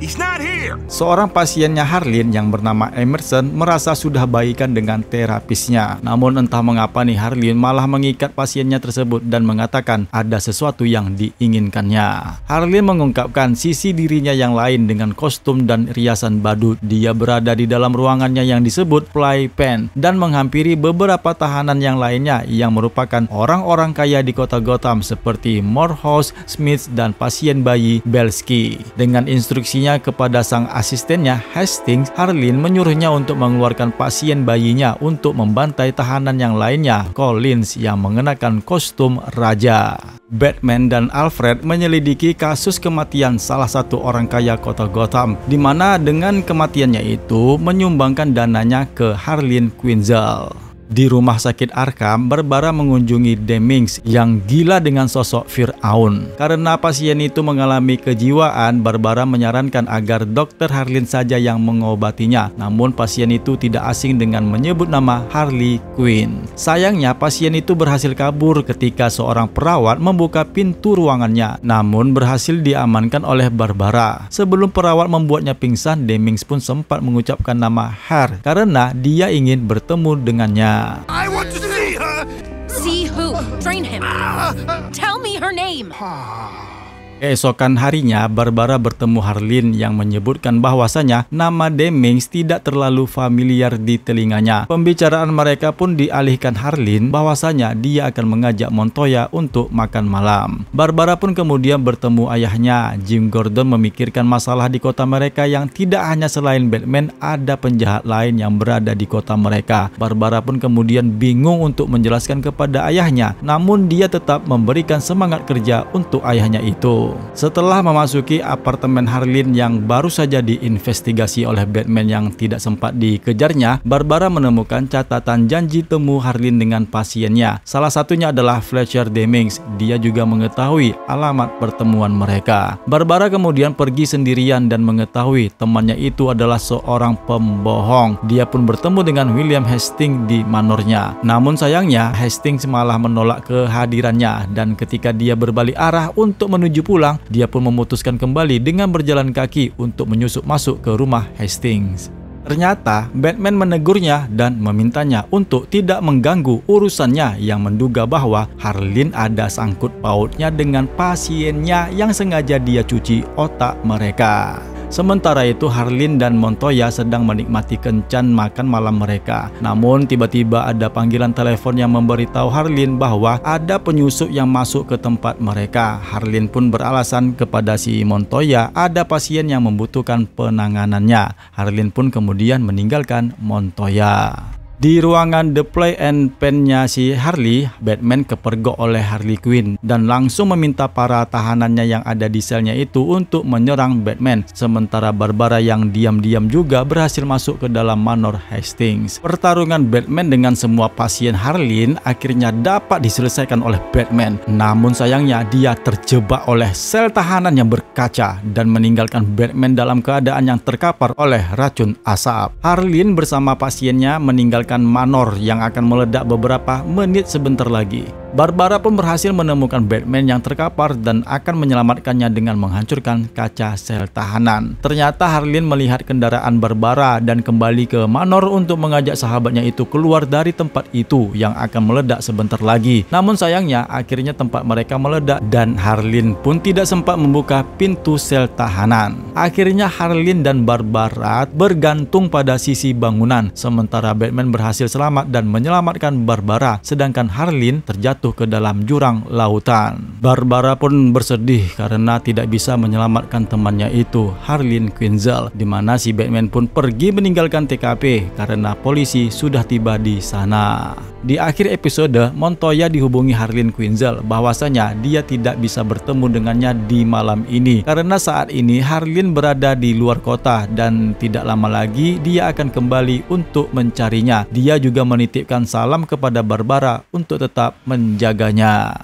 He's not here! Seorang pasiennya Harleen yang bernama Emerson merasa sudah baikan dengan terapisnya. Namun entah mengapa nih Harleen malah mengikat pasiennya tersebut dan mengatakan ada sesuatu yang diinginkannya. Harleen mengungkapkan sisi dirinya yang lain dengan kostum dan riasan badut. Dia berada di dalam ruangannya yang disebut playpen dan menghampiri beberapa tahanan yang lainnya yang merupakan orang-orang kaya di kota Gotham seperti Morehouse, Smith, dan pasien bayi Belsky. Dengan instruksinya kepada sang asistennya Hastings, Harleen menyuruhnya untuk mengeluarkan pasien bayinya untuk membantai tahanan yang lainnya, Collins yang mengenakan kostum raja. Batman dan Alfred menyelidiki kasus kematian salah satu orang kaya kota Gotham, di mana dengan kematiannya itu menyumbangkan dananya ke Harleen Quinzel. Di rumah sakit Arkham, Barbara mengunjungi Demings yang gila dengan sosok Fir'aun. Karena pasien itu mengalami kejiwaan, Barbara menyarankan agar dokter Harleen saja yang mengobatinya. Namun pasien itu tidak asing dengan menyebut nama Harley Quinn. Sayangnya pasien itu berhasil kabur ketika seorang perawat membuka pintu ruangannya, namun berhasil diamankan oleh Barbara. Sebelum perawat membuatnya pingsan, Demings pun sempat mengucapkan nama Har karena dia ingin bertemu dengannya. I want to see her! See who? Train him. Ah. Tell me her name. Ah. Keesokan harinya, Barbara bertemu Harleen yang menyebutkan bahwasanya nama Demings tidak terlalu familiar di telinganya. Pembicaraan mereka pun dialihkan Harleen bahwasanya dia akan mengajak Montoya untuk makan malam. Barbara pun kemudian bertemu ayahnya. Jim Gordon memikirkan masalah di kota mereka yang tidak hanya selain Batman, ada penjahat lain yang berada di kota mereka. Barbara pun kemudian bingung untuk menjelaskan kepada ayahnya, namun dia tetap memberikan semangat kerja untuk ayahnya itu. Setelah memasuki apartemen Harleen yang baru saja diinvestigasi oleh Batman yang tidak sempat dikejarnya, Barbara menemukan catatan janji temu Harleen dengan pasiennya. Salah satunya adalah Fletcher Demings. Dia juga mengetahui alamat pertemuan mereka. Barbara kemudian pergi sendirian dan mengetahui temannya itu adalah seorang pembohong. Dia pun bertemu dengan William Hastings di manornya. Namun sayangnya Hastings malah menolak kehadirannya dan ketika dia berbalik arah untuk menuju pulang, dia pun memutuskan kembali dengan berjalan kaki untuk menyusup masuk ke rumah Hastings. Ternyata Batman menegurnya dan memintanya untuk tidak mengganggu urusannya yang menduga bahwa Harleen ada sangkut pautnya dengan pasiennya yang sengaja dia cuci otak mereka. Sementara itu Harleen dan Montoya sedang menikmati kencan makan malam mereka. Namun tiba-tiba ada panggilan telepon yang memberitahu Harleen bahwa ada penyusup yang masuk ke tempat mereka. Harleen pun beralasan kepada si Montoya ada pasien yang membutuhkan penanganannya. Harleen pun kemudian meninggalkan Montoya. Di ruangan The Play and Pen-nya si Harley, Batman kepergok oleh Harley Quinn dan langsung meminta para tahanannya yang ada di selnya itu untuk menyerang Batman. Sementara Barbara yang diam-diam juga berhasil masuk ke dalam Manor Hastings. Pertarungan Batman dengan semua pasien Harleen akhirnya dapat diselesaikan oleh Batman. Namun sayangnya dia terjebak oleh sel tahanan yang berkaca dan meninggalkan Batman dalam keadaan yang terkapar oleh racun asap. Harleen bersama pasiennya meninggalkan manor yang akan meledak beberapa menit sebentar lagi. Barbara pun berhasil menemukan Batman yang terkapar dan akan menyelamatkannya dengan menghancurkan kaca sel tahanan. Ternyata Harleen melihat kendaraan Barbara dan kembali ke Manor untuk mengajak sahabatnya itu keluar dari tempat itu yang akan meledak sebentar lagi. Namun sayangnya akhirnya tempat mereka meledak dan Harleen pun tidak sempat membuka pintu sel tahanan. Akhirnya Harleen dan Barbara bergantung pada sisi bangunan sementara Batman berhasil selamat dan menyelamatkan Barbara sedangkan Harleen terjatuh jatuh ke dalam jurang lautan. Barbara pun bersedih karena tidak bisa menyelamatkan temannya itu, Harleen Quinzel, di mana si Batman pun pergi meninggalkan TKP karena polisi sudah tiba di sana. Di akhir episode, Montoya dihubungi Harleen Quinzel bahwasanya dia tidak bisa bertemu dengannya di malam ini karena saat ini Harleen berada di luar kota dan tidak lama lagi dia akan kembali untuk mencarinya. Dia juga menitipkan salam kepada Barbara untuk tetap men menjaganya.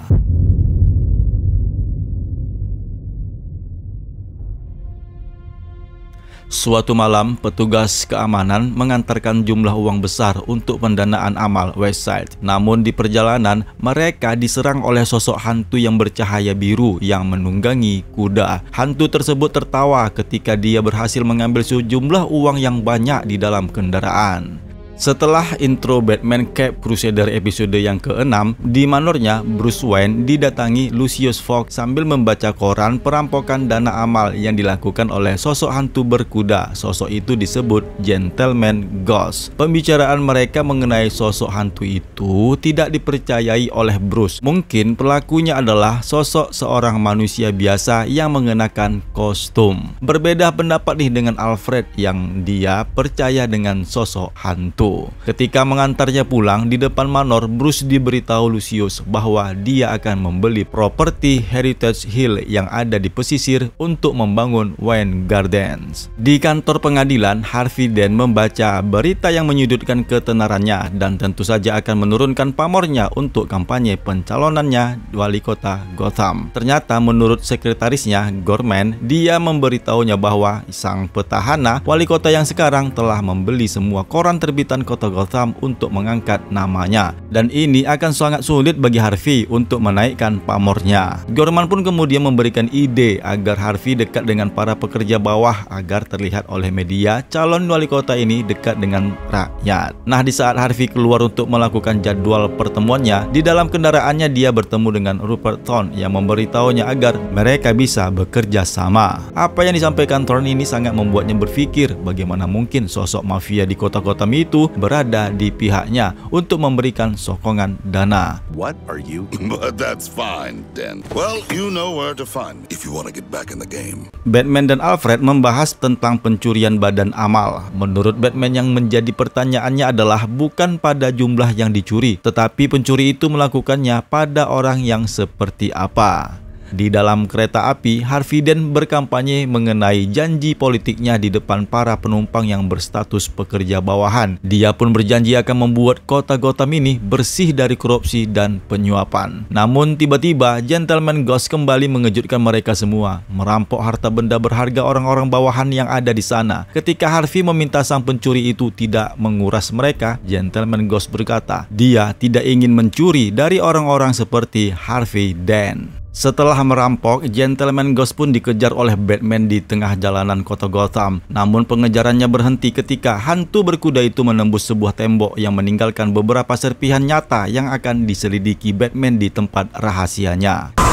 Suatu malam, petugas keamanan mengantarkan jumlah uang besar untuk pendanaan amal Westside. Namun di perjalanan, mereka diserang oleh sosok hantu yang bercahaya biru yang menunggangi kuda. Hantu tersebut tertawa ketika dia berhasil mengambil sejumlah uang yang banyak di dalam kendaraan. Setelah intro Batman Cape Crusader episode yang ke-6, di manornya Bruce Wayne didatangi Lucius Fox sambil membaca koran perampokan dana amal yang dilakukan oleh sosok hantu berkuda. Sosok itu disebut Gentleman Ghost. Pembicaraan mereka mengenai sosok hantu itu tidak dipercayai oleh Bruce. Mungkin pelakunya adalah sosok seorang manusia biasa yang mengenakan kostum. Berbeda pendapat nih dengan Alfred yang dia percaya dengan sosok hantu itu. Ketika mengantarnya pulang di depan Manor, Bruce diberitahu Lucius bahwa dia akan membeli properti Heritage Hill yang ada di pesisir untuk membangun Wayne Gardens. Di kantor pengadilan, Harvey Dent membaca berita yang menyudutkan ketenarannya dan tentu saja akan menurunkan pamornya untuk kampanye pencalonannya wali kota Gotham. Ternyata menurut sekretarisnya, Gorman, dia memberitahunya bahwa sang petahana wali kota yang sekarang telah membeli semua koran terbitan kota Gotham untuk mengangkat namanya. Dan ini akan sangat sulit bagi Harvey untuk menaikkan pamornya. Gorman pun kemudian memberikan ide agar Harvey dekat dengan para pekerja bawah agar terlihat oleh media calon wali kota ini dekat dengan rakyat. Nah di saat Harvey keluar untuk melakukan jadwal pertemuannya, di dalam kendaraannya dia bertemu dengan Rupert Thorne yang memberitahunya agar mereka bisa bekerja sama. Apa yang disampaikan Thorne ini sangat membuatnya berpikir bagaimana mungkin sosok mafia di kota Gotham itu berada di pihaknya untuk memberikan sokongan dana. What are you? But that's fine, then. Well, you know where to find me if you want to get back in the game. Batman dan Alfred membahas tentang pencurian badan amal. Menurut Batman yang menjadi pertanyaannya adalah bukan pada jumlah yang dicuri, tetapi pencuri itu melakukannya pada orang yang seperti apa. Di dalam kereta api, Harvey Dent berkampanye mengenai janji politiknya di depan para penumpang yang berstatus pekerja bawahan. Dia pun berjanji akan membuat kota Gotham ini bersih dari korupsi dan penyuapan. Namun tiba-tiba Gentleman Ghost kembali mengejutkan mereka semua, merampok harta benda berharga orang-orang bawahan yang ada di sana. Ketika Harvey meminta sang pencuri itu tidak menguras mereka, Gentleman Ghost berkata, dia tidak ingin mencuri dari orang-orang seperti Harvey Dent. Setelah merampok, Gentleman Ghost pun dikejar oleh Batman di tengah jalanan kota Gotham. Namun pengejarannya berhenti ketika hantu berkuda itu menembus sebuah tembok yang meninggalkan beberapa serpihan nyata yang akan diselidiki Batman di tempat rahasianya.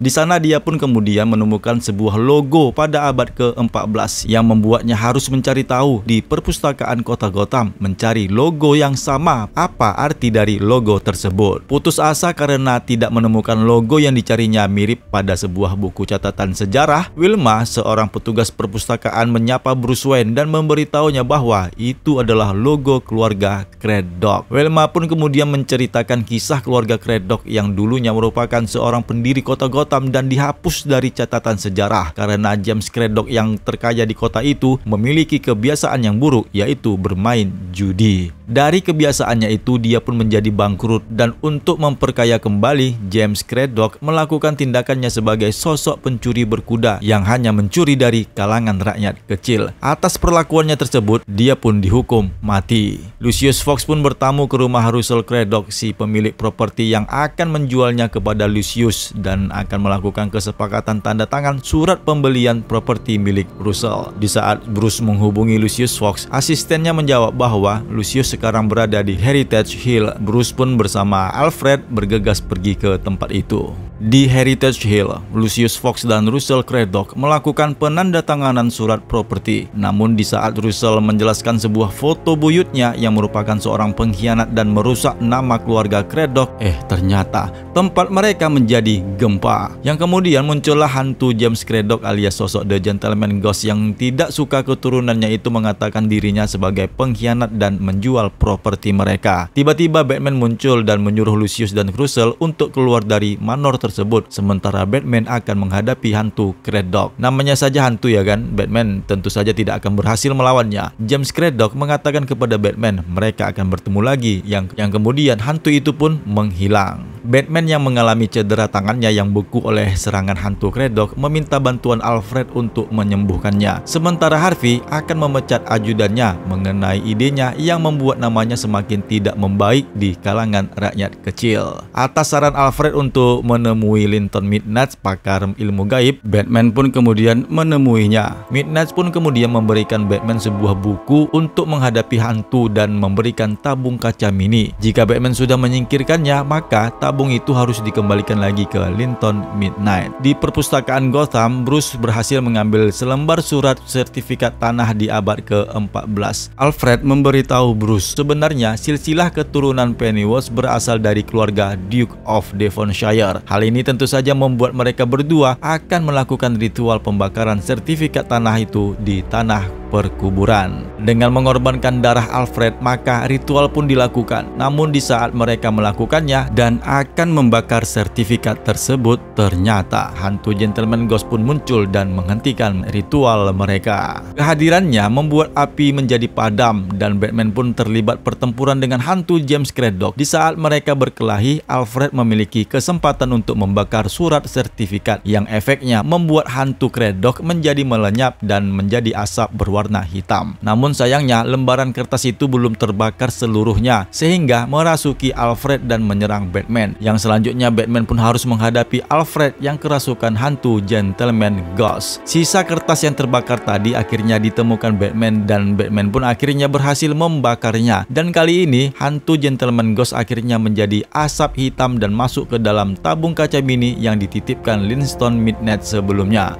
Di sana dia pun kemudian menemukan sebuah logo pada abad ke-14 yang membuatnya harus mencari tahu di perpustakaan kota Gotham mencari logo yang sama apa arti dari logo tersebut. Putus asa karena tidak menemukan logo yang dicarinya mirip pada sebuah buku catatan sejarah, Wilma, seorang petugas perpustakaan menyapa Bruce Wayne dan memberitahunya bahwa itu adalah logo keluarga Craddock. Wilma pun kemudian menceritakan kisah keluarga Craddock yang dulunya merupakan seorang pendiri kota Gotham Gotham dan dihapus dari catatan sejarah karena James Craddock yang terkaya di kota itu memiliki kebiasaan yang buruk yaitu bermain judi. Dari kebiasaannya itu dia pun menjadi bangkrut dan untuk memperkaya kembali James Craddock melakukan tindakannya sebagai sosok pencuri berkuda yang hanya mencuri dari kalangan rakyat kecil. Atas perlakuannya tersebut dia pun dihukum mati. Lucius Fox pun bertamu ke rumah Russell Craddock si pemilik properti yang akan menjualnya kepada Lucius dan akan melakukan kesepakatan tanda tangan surat pembelian properti milik Russell. Di saat Bruce menghubungi Lucius Fox, asistennya menjawab bahwa Lucius sekarang berada di Heritage Hill. Bruce pun bersama Alfred bergegas pergi ke tempat itu. Di Heritage Hill, Lucius Fox dan Russell Craddock melakukan penandatanganan surat properti. Namun di saat Russell menjelaskan sebuah foto buyutnya yang merupakan seorang pengkhianat dan merusak nama keluarga Craddock, eh ternyata tempat mereka menjadi gempa. Yang kemudian muncullah hantu James Craddock alias sosok The Gentleman Ghost yang tidak suka keturunannya itu mengatakan dirinya sebagai pengkhianat dan menjual properti mereka. Tiba-tiba Batman muncul dan menyuruh Lucius dan Russell untuk keluar dari manor tersebut sementara Batman akan menghadapi hantu Craddock. Namanya saja hantu ya kan, Batman tentu saja tidak akan berhasil melawannya. James Craddock mengatakan kepada Batman mereka akan bertemu lagi yang yang kemudian hantu itu pun menghilang. Batman yang mengalami cedera tangannya yang beku oleh serangan hantu Craddock meminta bantuan Alfred untuk menyembuhkannya. Sementara Harvey akan memecat ajudannya mengenai idenya yang membuat namanya semakin tidak membaik di kalangan rakyat kecil. Atas saran Alfred untuk menemui Linton Midnight, pakar ilmu gaib, Batman pun kemudian menemuinya. Midnight pun kemudian memberikan Batman sebuah buku untuk menghadapi hantu dan memberikan tabung kaca mini. Jika Batman sudah menyingkirkannya, maka tabung itu harus dikembalikan lagi ke Linton Midnight. Di perpustakaan Gotham, Bruce berhasil mengambil selembar surat sertifikat tanah di abad ke-14. Alfred memberitahu Bruce, sebenarnya silsilah keturunan Pennyworth berasal dari keluarga Duke of Devonshire. Hal ini tentu saja membuat mereka berdua akan melakukan ritual pembakaran sertifikat tanah itu di tanah perkuburan. Dengan mengorbankan darah Alfred, maka ritual pun dilakukan. Namun di saat mereka melakukannya dan akan membakar sertifikat tersebut, ternyata hantu Gentleman Ghost pun muncul dan menghentikan ritual mereka. Kehadirannya membuat api menjadi padam dan Batman pun terlibat pertempuran dengan hantu James Craddock. Di saat mereka berkelahi, Alfred memiliki kesempatan untuk membakar surat sertifikat yang efeknya membuat hantu Craddock menjadi melenyap dan menjadi asap berwarna hitam. Namun sayangnya lembaran kertas itu belum terbakar seluruhnya sehingga merasuki Alfred dan menyerang Batman. Yang selanjutnya Batman pun harus menghadapi Alfred yang kerasukan hantu Gentleman Ghost. Sisa kertas yang terbakar tadi akhirnya ditemukan Batman dan Batman pun akhirnya berhasil membakarnya. Dan kali ini hantu Gentleman Ghost akhirnya menjadi asap hitam dan masuk ke dalam tabung kaca mini yang dititipkan Linston Midnight sebelumnya.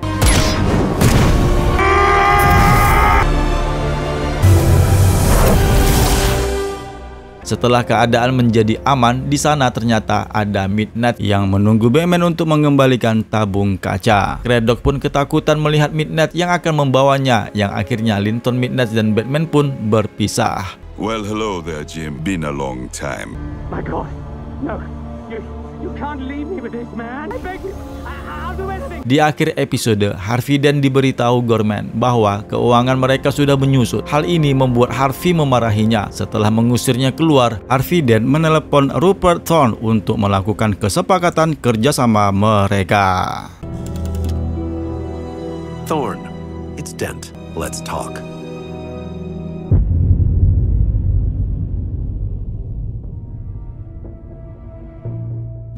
Setelah keadaan menjadi aman, di sana ternyata ada Midnight yang menunggu Batman untuk mengembalikan tabung kaca. Craddock pun ketakutan melihat Midnight yang akan membawanya, yang akhirnya Linton Midnight dan Batman pun berpisah. Well, hello there, Jim. Been a long time. My God, no, you, you can't leave me with this man. I beg you, Di akhir episode, Harvey Dent diberitahu Gorman bahwa keuangan mereka sudah menyusut. Hal ini membuat Harvey memarahinya. Setelah mengusirnya keluar, Harvey Dent menelepon Rupert Thorne untuk melakukan kesepakatan kerjasama mereka. Thorn, it's Dent. Let's talk.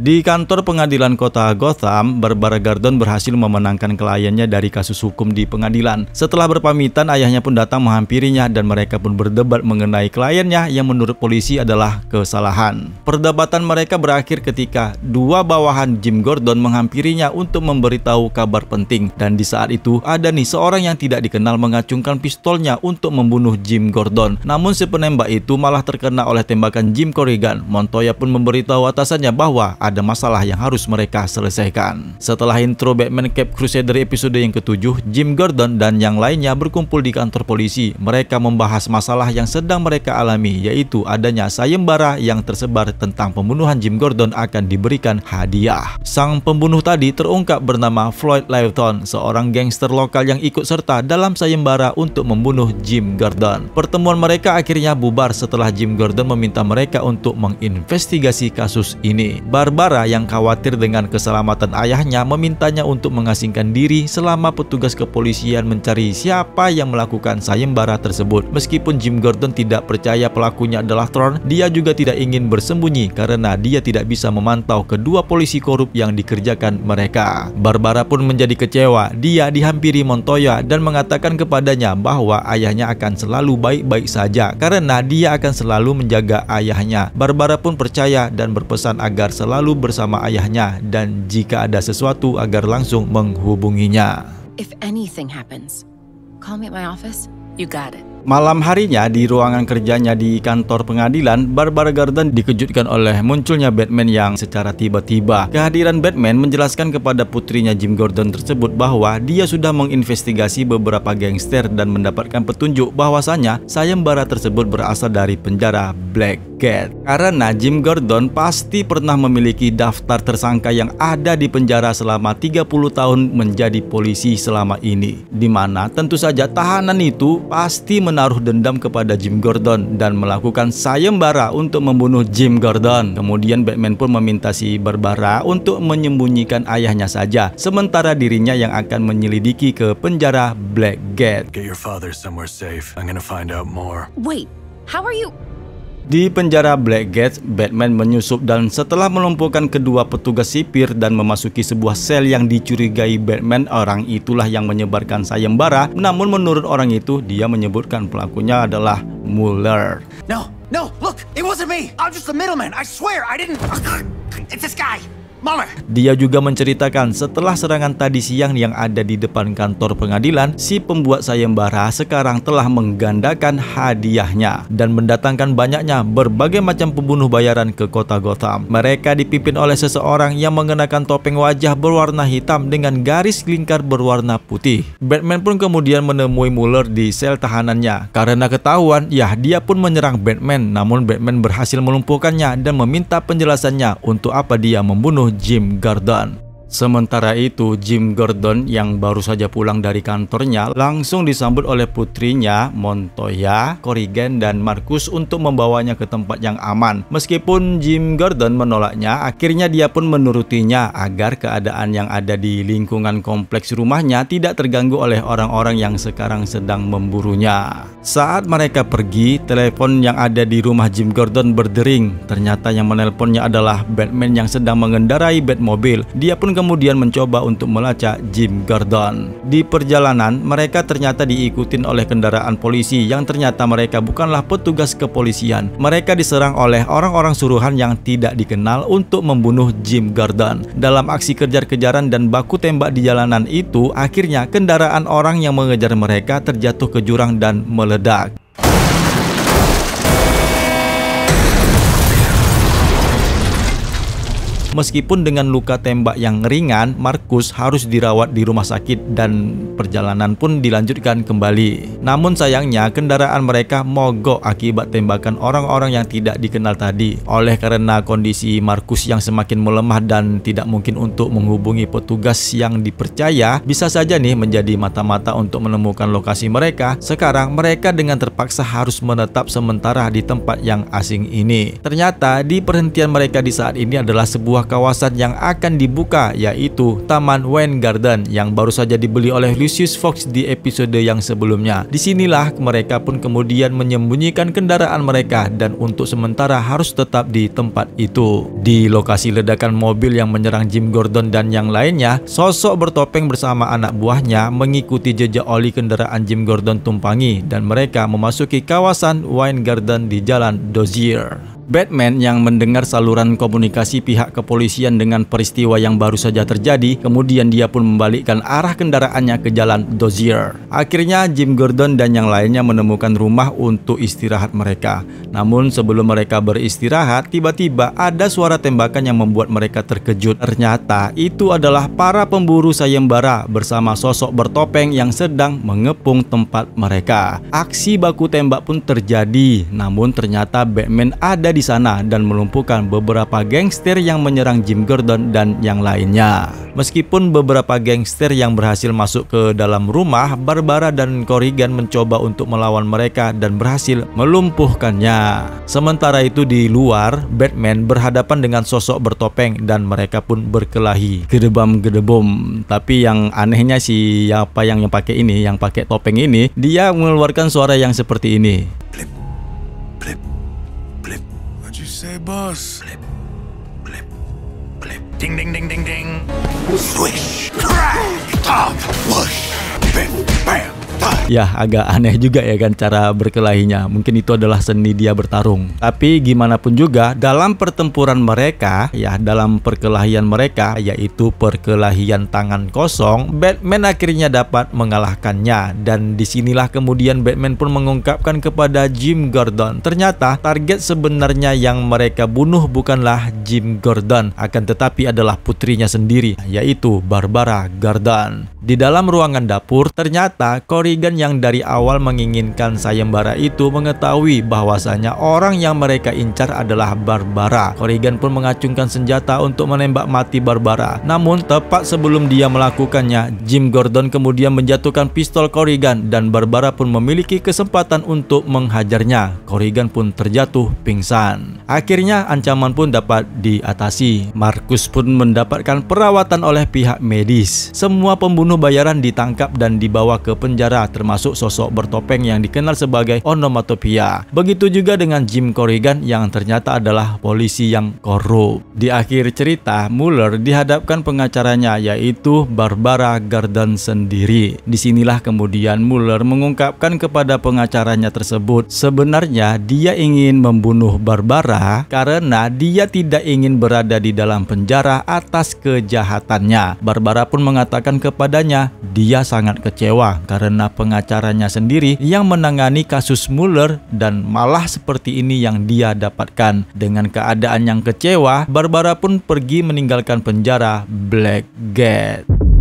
Di kantor pengadilan kota Gotham, Barbara Gordon berhasil memenangkan kliennya dari kasus hukum di pengadilan. Setelah berpamitan, ayahnya pun datang menghampirinya dan mereka pun berdebat mengenai kliennya yang menurut polisi adalah kesalahan. Perdebatan mereka berakhir ketika dua bawahan Jim Gordon menghampirinya untuk memberitahu kabar penting dan di saat itu ada nih seorang yang tidak dikenal mengacungkan pistolnya untuk membunuh Jim Gordon. Namun si penembak itu malah terkena oleh tembakan Jim Corrigan. Montoya pun memberitahu atasannya bahwa ada masalah yang harus mereka selesaikan. Setelah intro Batman Cape Crusader episode yang ketujuh, Jim Gordon dan yang lainnya berkumpul di kantor polisi. Mereka membahas masalah yang sedang mereka alami, yaitu adanya sayembara yang tersebar tentang pembunuhan Jim Gordon akan diberikan hadiah. Sang pembunuh tadi terungkap bernama Floyd Lawton, seorang gangster lokal yang ikut serta dalam sayembara untuk membunuh Jim Gordon. Pertemuan mereka akhirnya bubar setelah Jim Gordon meminta mereka untuk menginvestigasi kasus ini. Barbara yang khawatir dengan keselamatan ayahnya memintanya untuk mengasingkan diri selama petugas kepolisian mencari siapa yang melakukan sayembara tersebut. Meskipun Jim Gordon tidak percaya pelakunya adalah Thorn, dia juga tidak ingin bersembunyi karena dia tidak bisa memantau kedua polisi korup yang dikerjakan mereka. Barbara pun menjadi kecewa. Dia dihampiri Montoya dan mengatakan kepadanya bahwa ayahnya akan selalu baik-baik saja karena dia akan selalu menjaga ayahnya. Barbara pun percaya dan berpesan agar selalu bersama ayahnya dan jika ada sesuatu agar langsung menghubunginya. If anything happens, call me at my office. You got it. Malam harinya di ruangan kerjanya di kantor pengadilan, Barbara Gordon dikejutkan oleh munculnya Batman yang secara tiba-tiba. Kehadiran Batman menjelaskan kepada putrinya Jim Gordon tersebut bahwa dia sudah menginvestigasi beberapa gangster dan mendapatkan petunjuk bahwasanya sayembara tersebut berasal dari penjara Blackgate. Karena Jim Gordon pasti pernah memiliki daftar tersangka yang ada di penjara selama 30 tahun menjadi polisi selama ini. Di mana tentu saja tahanan itu pasti menaruh dendam kepada Jim Gordon dan melakukan sayembara untuk membunuh Jim Gordon. Kemudian Batman pun meminta si Barbara untuk menyembunyikan ayahnya saja, sementara dirinya yang akan menyelidiki ke penjara Blackgate. Get your father somewhere safe. I'm gonna find out more. Wait, how are you? Di penjara Blackgate, Batman menyusup dan setelah melumpuhkan kedua petugas sipir dan memasuki sebuah sel yang dicurigai Batman, orang itulah yang menyebarkan sayembara. Namun menurut orang itu, dia menyebutkan pelakunya adalah Mueller. No, no, look, it wasn't me. I'm just the middleman. I swear, I didn't. It's this guy. Dia juga menceritakan setelah serangan tadi siang yang ada di depan kantor pengadilan, si pembuat sayembara sekarang telah menggandakan hadiahnya dan mendatangkan banyaknya berbagai macam pembunuh bayaran ke kota Gotham. Mereka dipimpin oleh seseorang yang mengenakan topeng wajah berwarna hitam dengan garis lingkar berwarna putih. Batman pun kemudian menemui Mueller di sel tahanannya. Karena ketahuan, ya dia pun menyerang Batman, namun Batman berhasil melumpuhkannya dan meminta penjelasannya untuk apa dia membunuh Jim Gordon. Sementara itu, Jim Gordon yang baru saja pulang dari kantornya langsung disambut oleh putrinya Montoya, Corrigan, dan Marcus untuk membawanya ke tempat yang aman. Meskipun Jim Gordon menolaknya, akhirnya dia pun menurutinya agar keadaan yang ada di lingkungan kompleks rumahnya tidak terganggu oleh orang-orang yang sekarang sedang memburunya. Saat mereka pergi, telepon yang ada di rumah Jim Gordon berdering. Ternyata yang menelponnya adalah Batman yang sedang mengendarai Batmobile. Dia pun kemudian mencoba untuk melacak Jim Gordon. Di perjalanan, mereka ternyata diikutin oleh kendaraan polisi yang ternyata mereka bukanlah petugas kepolisian. Mereka diserang oleh orang-orang suruhan yang tidak dikenal untuk membunuh Jim Gordon. Dalam aksi kejar-kejaran dan baku tembak di jalanan itu, akhirnya kendaraan orang yang mengejar mereka terjatuh ke jurang dan meledak. Meskipun dengan luka tembak yang ringan, Markus harus dirawat di rumah sakit dan perjalanan pun dilanjutkan kembali. Namun sayangnya kendaraan mereka mogok akibat tembakan orang-orang yang tidak dikenal tadi. Oleh karena kondisi Markus yang semakin melemah dan tidak mungkin untuk menghubungi petugas yang dipercaya, bisa saja nih menjadi mata-mata untuk menemukan lokasi mereka. Sekarang mereka dengan terpaksa harus menetap sementara di tempat yang asing ini. Ternyata di perhentian mereka di saat ini adalah sebuah kawasan yang akan dibuka yaitu Taman Wayne Garden yang baru saja dibeli oleh Lucius Fox di episode yang sebelumnya. Di sinilah mereka pun kemudian menyembunyikan kendaraan mereka dan untuk sementara harus tetap di tempat itu. Di lokasi ledakan mobil yang menyerang Jim Gordon dan yang lainnya, sosok bertopeng bersama anak buahnya mengikuti jejak oli kendaraan Jim Gordon tumpangi dan mereka memasuki kawasan Wayne Garden di Jalan Dozier. Batman yang mendengar saluran komunikasi pihak kepolisian dengan peristiwa yang baru saja terjadi, kemudian dia pun membalikkan arah kendaraannya ke jalan Dozier. Akhirnya Jim Gordon dan yang lainnya menemukan rumah untuk istirahat mereka. Namun sebelum mereka beristirahat, tiba-tiba ada suara tembakan yang membuat mereka terkejut. Ternyata itu adalah para pemburu sayembara bersama sosok bertopeng yang sedang mengepung tempat mereka. Aksi baku tembak pun terjadi, namun ternyata Batman ada di sana dan melumpuhkan beberapa gangster yang menyerang Jim Gordon dan yang lainnya. Meskipun beberapa gangster yang berhasil masuk ke dalam rumah, Barbara dan Corrigan mencoba untuk melawan mereka dan berhasil melumpuhkannya. Sementara itu di luar, Batman berhadapan dengan sosok bertopeng dan mereka pun berkelahi gedebam-gedebom. Tapi yang anehnya si apa yang yang pakai ini, yang pakai topeng ini, dia mengeluarkan suara yang seperti ini. Say, boss? Blip, blip, blip. Ding, ding, ding, ding, ding. Swish, crack, thump, whoosh, bam, bam. Ya agak aneh juga ya kan cara berkelahinya. Mungkin itu adalah seni dia bertarung. Tapi gimana pun juga dalam pertempuran mereka Ya dalam perkelahian mereka Yaitu perkelahian tangan kosong Batman akhirnya dapat mengalahkannya. Dan di sinilah kemudian Batman pun mengungkapkan kepada Jim Gordon Ternyata target sebenarnya yang mereka bunuh bukanlah Jim Gordon Akan tetapi adalah putrinya sendiri Yaitu Barbara Gordon. Di dalam ruangan dapur ternyata Corey Corrigan yang dari awal menginginkan sayembara itu mengetahui bahwasanya orang yang mereka incar adalah Barbara. Corrigan pun mengacungkan senjata untuk menembak mati Barbara. Namun tepat sebelum dia melakukannya, Jim Gordon kemudian menjatuhkan pistol Corrigan dan Barbara pun memiliki kesempatan untuk menghajarnya. Corrigan pun terjatuh pingsan. Akhirnya ancaman pun dapat diatasi. Marcus pun mendapatkan perawatan oleh pihak medis. Semua pembunuh bayaran ditangkap dan dibawa ke penjara termasuk sosok bertopeng yang dikenal sebagai onomatopia. Begitu juga dengan Jim Corrigan yang ternyata adalah polisi yang korup. Di akhir cerita, Mueller dihadapkan pengacaranya yaitu Barbara Garden sendiri. Di sinilah kemudian Mueller mengungkapkan kepada pengacaranya tersebut sebenarnya dia ingin membunuh Barbara karena dia tidak ingin berada di dalam penjara atas kejahatannya. Barbara pun mengatakan kepadanya dia sangat kecewa karena pengacaranya sendiri yang menangani kasus Mueller dan malah seperti ini yang dia dapatkan. Dengan keadaan yang kecewa, Barbara pun pergi meninggalkan penjara Blackgate.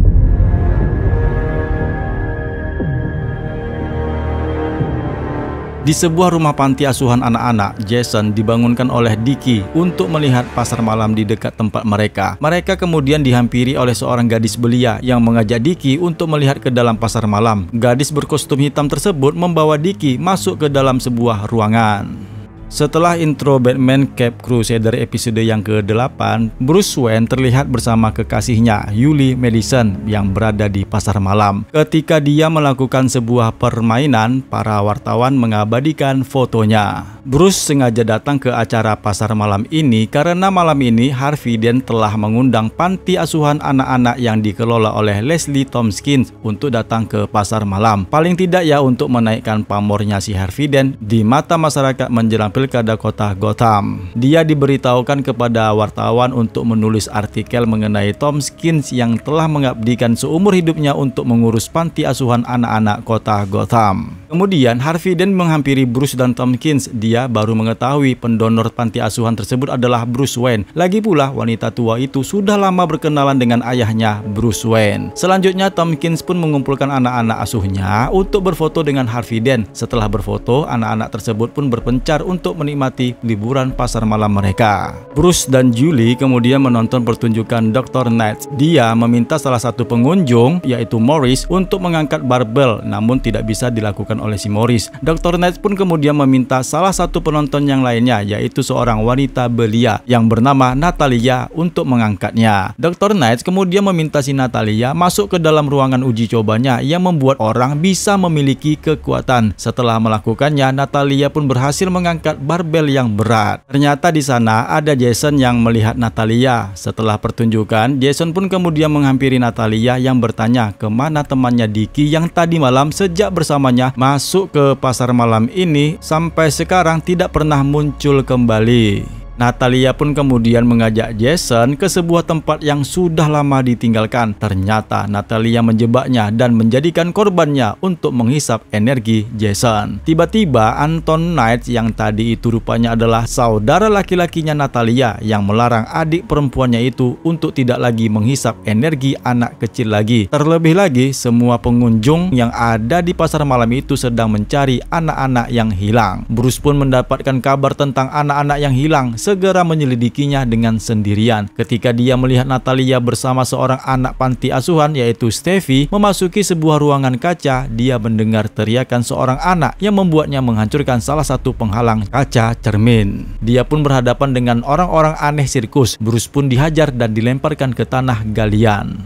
Di sebuah rumah panti asuhan anak-anak, Jason dibangunkan oleh Dicky untuk melihat pasar malam di dekat tempat mereka. Mereka kemudian dihampiri oleh seorang gadis belia yang mengajak Dicky untuk melihat ke dalam pasar malam. Gadis berkostum hitam tersebut membawa Dicky masuk ke dalam sebuah ruangan. Setelah intro Batman Cape Crusader episode yang ke-8, Bruce Wayne terlihat bersama kekasihnya, Yuli Madison, yang berada di pasar malam. Ketika dia melakukan sebuah permainan, para wartawan mengabadikan fotonya. Bruce sengaja datang ke acara pasar malam ini karena malam ini Harvey Dent telah mengundang panti asuhan anak-anak yang dikelola oleh Leslie Tomkins untuk datang ke pasar malam. Paling tidak ya untuk menaikkan pamornya si Harvey Dent di mata masyarakat menjelang pilkada kota Gotham. Dia diberitahukan kepada wartawan untuk menulis artikel mengenai Tom Skins yang telah mengabdikan seumur hidupnya untuk mengurus panti asuhan anak-anak kota Gotham. Kemudian Harvey Dent menghampiri Bruce dan Tomkins. Dia baru mengetahui pendonor panti asuhan tersebut adalah Bruce Wayne. Lagi pula wanita tua itu sudah lama berkenalan dengan ayahnya Bruce Wayne. Selanjutnya Tomkins pun mengumpulkan anak-anak asuhnya untuk berfoto dengan Harvey Dent. Setelah berfoto, anak-anak tersebut pun berpencar untuk untuk menikmati liburan pasar malam mereka. Bruce dan Julie kemudian menonton pertunjukan Dr. Knight. Dia meminta salah satu pengunjung, yaitu Morris, untuk mengangkat barbel, namun tidak bisa dilakukan oleh si Morris. Dr. Knight pun kemudian meminta salah satu penonton yang lainnya, yaitu seorang wanita belia yang bernama Natalia untuk mengangkatnya. Dr. Knight kemudian meminta si Natalia masuk ke dalam ruangan uji cobanya yang membuat orang bisa memiliki kekuatan. Setelah melakukannya, Natalia pun berhasil mengangkat barbel yang berat. Ternyata di sana ada Jason yang melihat Natalia. Setelah pertunjukan, Jason pun kemudian menghampiri Natalia yang bertanya ke mana temannya Dicky yang tadi malam sejak bersamanya masuk ke pasar malam ini sampai sekarang tidak pernah muncul kembali. Natalia pun kemudian mengajak Jason ke sebuah tempat yang sudah lama ditinggalkan. Ternyata Natalia menjebaknya dan menjadikan korbannya untuk menghisap energi Jason. Tiba-tiba Anton Knight yang tadi itu rupanya adalah saudara laki-lakinya Natalia yang melarang adik perempuannya itu untuk tidak lagi menghisap energi anak kecil lagi. Terlebih lagi, semua pengunjung yang ada di pasar malam itu sedang mencari anak-anak yang hilang. Bruce pun mendapatkan kabar tentang anak-anak yang hilang segera menyelidikinya dengan sendirian. Ketika dia melihat Natalia bersama seorang anak panti asuhan yaitu Steffi memasuki sebuah ruangan kaca, dia mendengar teriakan seorang anak yang membuatnya menghancurkan salah satu penghalang kaca cermin. Dia pun berhadapan dengan orang-orang aneh sirkus. Bruce pun dihajar dan dilemparkan ke tanah galian.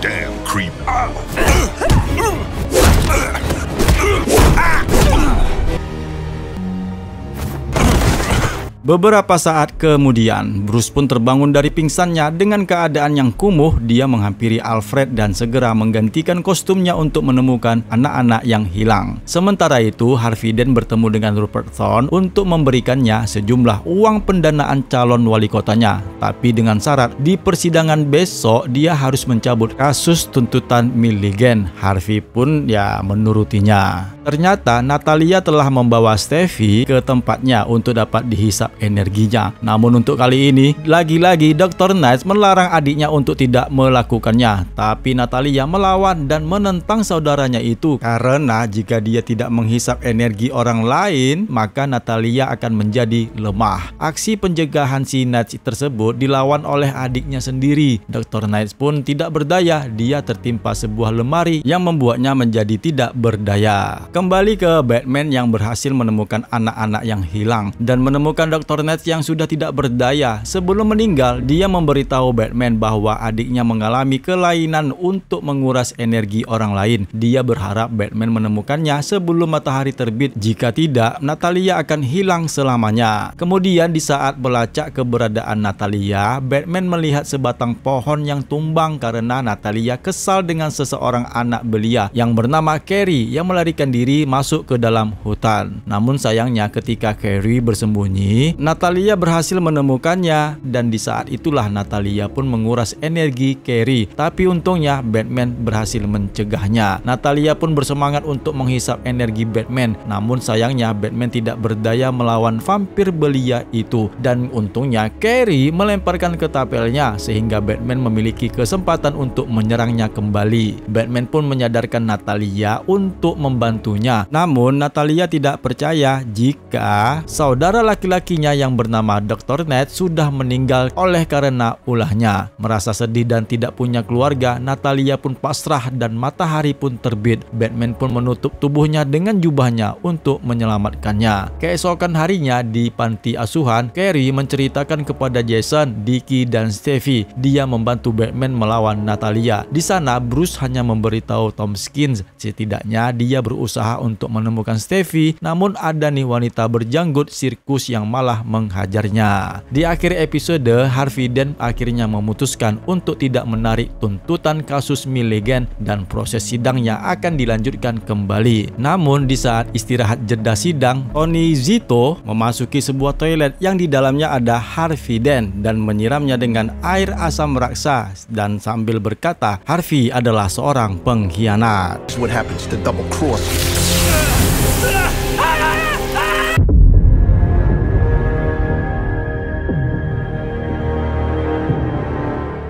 Damn creep. Beberapa saat kemudian, Bruce pun terbangun dari pingsannya dengan keadaan yang kumuh. Dia menghampiri Alfred dan segera menggantikan kostumnya untuk menemukan anak-anak yang hilang. Sementara itu, Harvey Dent bertemu dengan Rupert Thorne untuk memberikannya sejumlah uang pendanaan calon wali kotanya. Tapi dengan syarat, di persidangan besok dia harus mencabut kasus tuntutan Milligan. Harvey pun ya menurutinya. Ternyata Natalia telah membawa Steffi ke tempatnya untuk dapat dihisap energinya. Namun untuk kali ini, lagi-lagi Dr. Knight melarang adiknya untuk tidak melakukannya. Tapi Natalia melawan dan menentang saudaranya itu karena jika dia tidak menghisap energi orang lain, maka Natalia akan menjadi lemah. Aksi pencegahan si Knight tersebut dilawan oleh adiknya sendiri. Dr. Knight pun tidak berdaya, dia tertimpa sebuah lemari yang membuatnya menjadi tidak berdaya. Kembali ke Batman yang berhasil menemukan anak-anak yang hilang dan menemukan Dr. Knight yang sudah tidak berdaya. Sebelum meninggal, dia memberitahu Batman bahwa adiknya mengalami kelainan untuk menguras energi orang lain. Dia berharap Batman menemukannya sebelum matahari terbit. Jika tidak, Natalia akan hilang selamanya. Kemudian di saat melacak keberadaan Natalia, Batman melihat sebatang pohon yang tumbang karena Natalia kesal dengan seseorang anak belia yang bernama Carrie yang melarikan diri masuk ke dalam hutan. Namun sayangnya ketika Carrie bersembunyi, Natalia berhasil menemukannya dan di saat itulah Natalia pun menguras energi Carrie. Tapi untungnya Batman berhasil mencegahnya. Natalia pun bersemangat untuk menghisap energi Batman. Namun sayangnya Batman tidak berdaya melawan vampir belia itu dan untungnya Carrie melemparkan ketapelnya sehingga Batman memiliki kesempatan untuk menyerangnya kembali. Batman pun menyadarkan Natalia untuk membantu membunuhnya. Namun Natalia tidak percaya jika saudara laki-lakinya yang bernama Dr. Ned sudah meninggal oleh karena ulahnya. Merasa sedih dan tidak punya keluarga, Natalia pun pasrah dan matahari pun terbit. Batman pun menutup tubuhnya dengan jubahnya untuk menyelamatkannya. Keesokan harinya di panti asuhan, Carrie menceritakan kepada Jason, Dicky, dan Stevie dia membantu Batman melawan Natalia. Di sana Bruce hanya memberitahu Tom Skins setidaknya dia berusaha untuk menemukan Steffi, namun ada nih wanita berjanggut sirkus yang malah menghajarnya. Di akhir episode, Harvey Dent akhirnya memutuskan untuk tidak menarik tuntutan kasus Milligan dan proses sidangnya akan dilanjutkan kembali. Namun di saat istirahat jeda sidang, Tony Zito memasuki sebuah toilet yang di dalamnya ada Harvey Dent dan menyiramnya dengan air asam raksa dan sambil berkata, Harvey adalah seorang pengkhianat. What happens to double cross?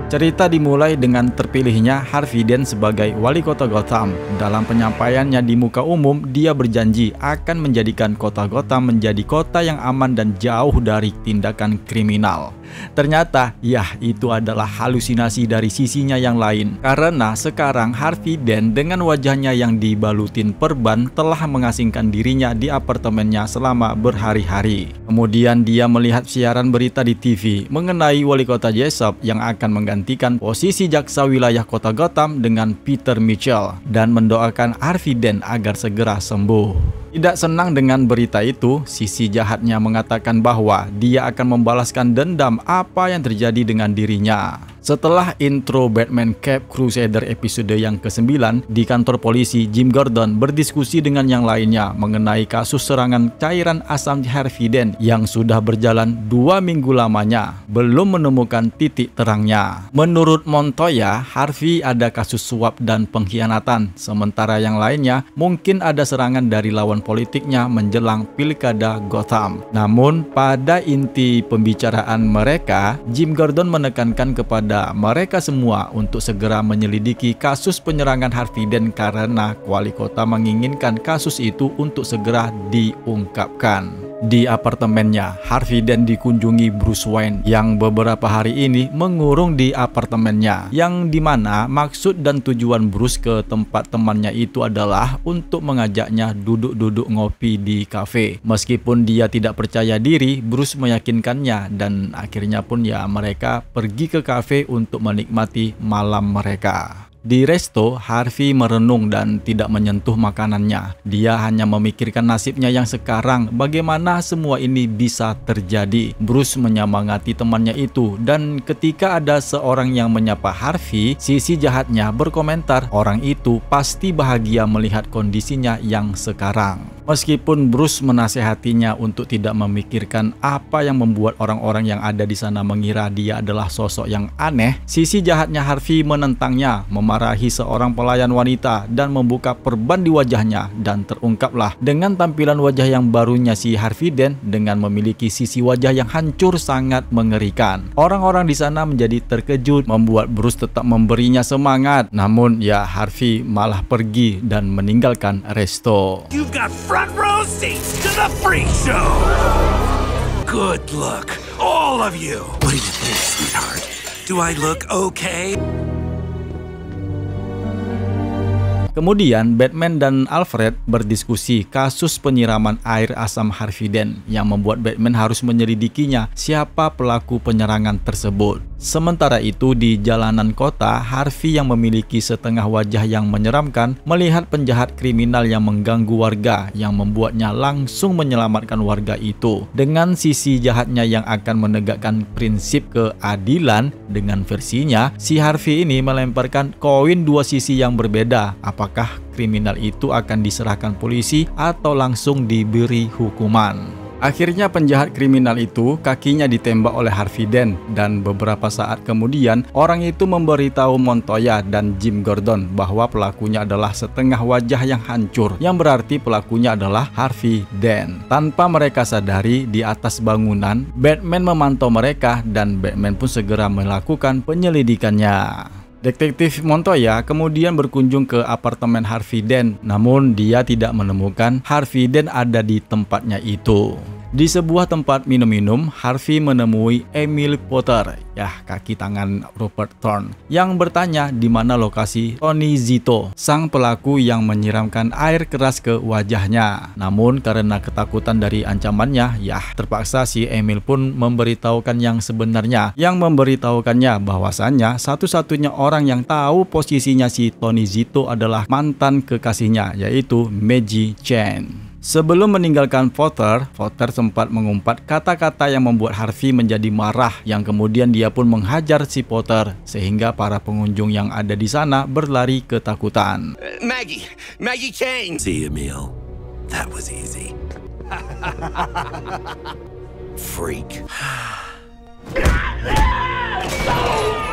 Cerita dimulai dengan terpilihnya Harvey Dent sebagai wali kota Gotham. Dalam penyampaiannya di muka umum, dia berjanji akan menjadikan kota Gotham menjadi kota yang aman dan jauh dari tindakan kriminal. Ternyata, ya itu adalah halusinasi dari sisinya yang lain. Karena sekarang Harvey Dent dengan wajahnya yang dibalutin perban telah mengasingkan dirinya di apartemennya selama berhari-hari. Kemudian dia melihat siaran berita di TV mengenai wali kota Jessup yang akan menggantikan posisi jaksa wilayah kota Gotham dengan Peter Mitchell dan mendoakan Harvey Dent agar segera sembuh. Tidak senang dengan berita itu, sisi jahatnya mengatakan bahwa dia akan membalaskan dendam apa yang terjadi dengan dirinya. Setelah intro Batman Cap Crusader episode yang ke-9, di kantor polisi Jim Gordon berdiskusi dengan yang lainnya mengenai kasus serangan cairan asam Harvey Dent yang sudah berjalan dua minggu lamanya, belum menemukan titik terangnya. Menurut Montoya, Harvey ada kasus suap dan pengkhianatan, sementara yang lainnya mungkin ada serangan dari lawan politiknya menjelang pilkada Gotham. Namun, pada inti pembicaraan mereka, Jim Gordon menekankan kepada mereka semua untuk segera menyelidiki kasus penyerangan Harvey Dent karena wali kota menginginkan kasus itu untuk segera diungkapkan. Di apartemennya, Harvey Dent dikunjungi Bruce Wayne yang beberapa hari ini mengurung di apartemennya yang di mana maksud dan tujuan Bruce ke tempat temannya itu adalah untuk mengajaknya duduk-duduk ngopi di kafe. Meskipun dia tidak percaya diri, Bruce meyakinkannya dan akhirnya pun ya mereka pergi ke kafe untuk menikmati malam mereka. Di resto, Harvey merenung dan tidak menyentuh makanannya. Dia hanya memikirkan nasibnya yang sekarang, bagaimana semua ini bisa terjadi. Bruce menyemangati temannya itu, dan ketika ada seorang yang menyapa Harvey, sisi jahatnya berkomentar, orang itu pasti bahagia melihat kondisinya yang sekarang. Meskipun Bruce menasehatinya untuk tidak memikirkan apa yang membuat orang-orang yang ada di sana mengira dia adalah sosok yang aneh, sisi jahatnya Harvey menentangnya, memarahi seorang pelayan wanita dan membuka perban di wajahnya dan terungkaplah dengan tampilan wajah yang barunya si Harvey Dent dengan memiliki sisi wajah yang hancur sangat mengerikan. Orang-orang di sana menjadi terkejut membuat Bruce tetap memberinya semangat. Namun ya Harvey malah pergi dan meninggalkan resto. You've got front row seats to the freak show! Good luck, all of you! What do you think, sweetheart? Do I look okay? Kemudian Batman dan Alfred berdiskusi kasus penyiraman air asam Harvey Dent yang membuat Batman harus menyelidikinya siapa pelaku penyerangan tersebut. Sementara itu di jalanan kota, Harvey yang memiliki setengah wajah yang menyeramkan melihat penjahat kriminal yang mengganggu warga yang membuatnya langsung menyelamatkan warga itu. Dengan sisi jahatnya yang akan menegakkan prinsip keadilan dengan versinya, si Harvey ini melemparkan koin dua sisi yang berbeda. Apakah kriminal itu akan diserahkan polisi atau langsung diberi hukuman? Akhirnya penjahat kriminal itu kakinya ditembak oleh Harvey Dent dan beberapa saat kemudian orang itu memberitahu Montoya dan Jim Gordon bahwa pelakunya adalah setengah wajah yang hancur yang berarti pelakunya adalah Harvey Dent. Tanpa mereka sadari di atas bangunan Batman memantau mereka dan Batman pun segera melakukan penyelidikannya. Detektif Montoya kemudian berkunjung ke apartemen Harvey Dent, namun dia tidak menemukan Harvey Dent ada di tempatnya itu. Di sebuah tempat minum-minum, Harvey menemui Emil Potter, ya kaki tangan Robert Thorne, yang bertanya di mana lokasi Tony Zito, sang pelaku yang menyiramkan air keras ke wajahnya. Namun karena ketakutan dari ancamannya, ya terpaksa si Emil pun memberitahukan yang sebenarnya, yang memberitahukannya bahwasannya satu-satunya orang yang tahu posisinya si Tony Zito adalah mantan kekasihnya, yaitu Maggie Chen. Sebelum meninggalkan Potter, Potter sempat mengumpat kata-kata yang membuat Harvey menjadi marah yang kemudian dia pun menghajar si Potter sehingga para pengunjung yang ada di sana berlari ketakutan. Uh, Maggie! Maggie Kane! See, Emil. That was easy. Freak.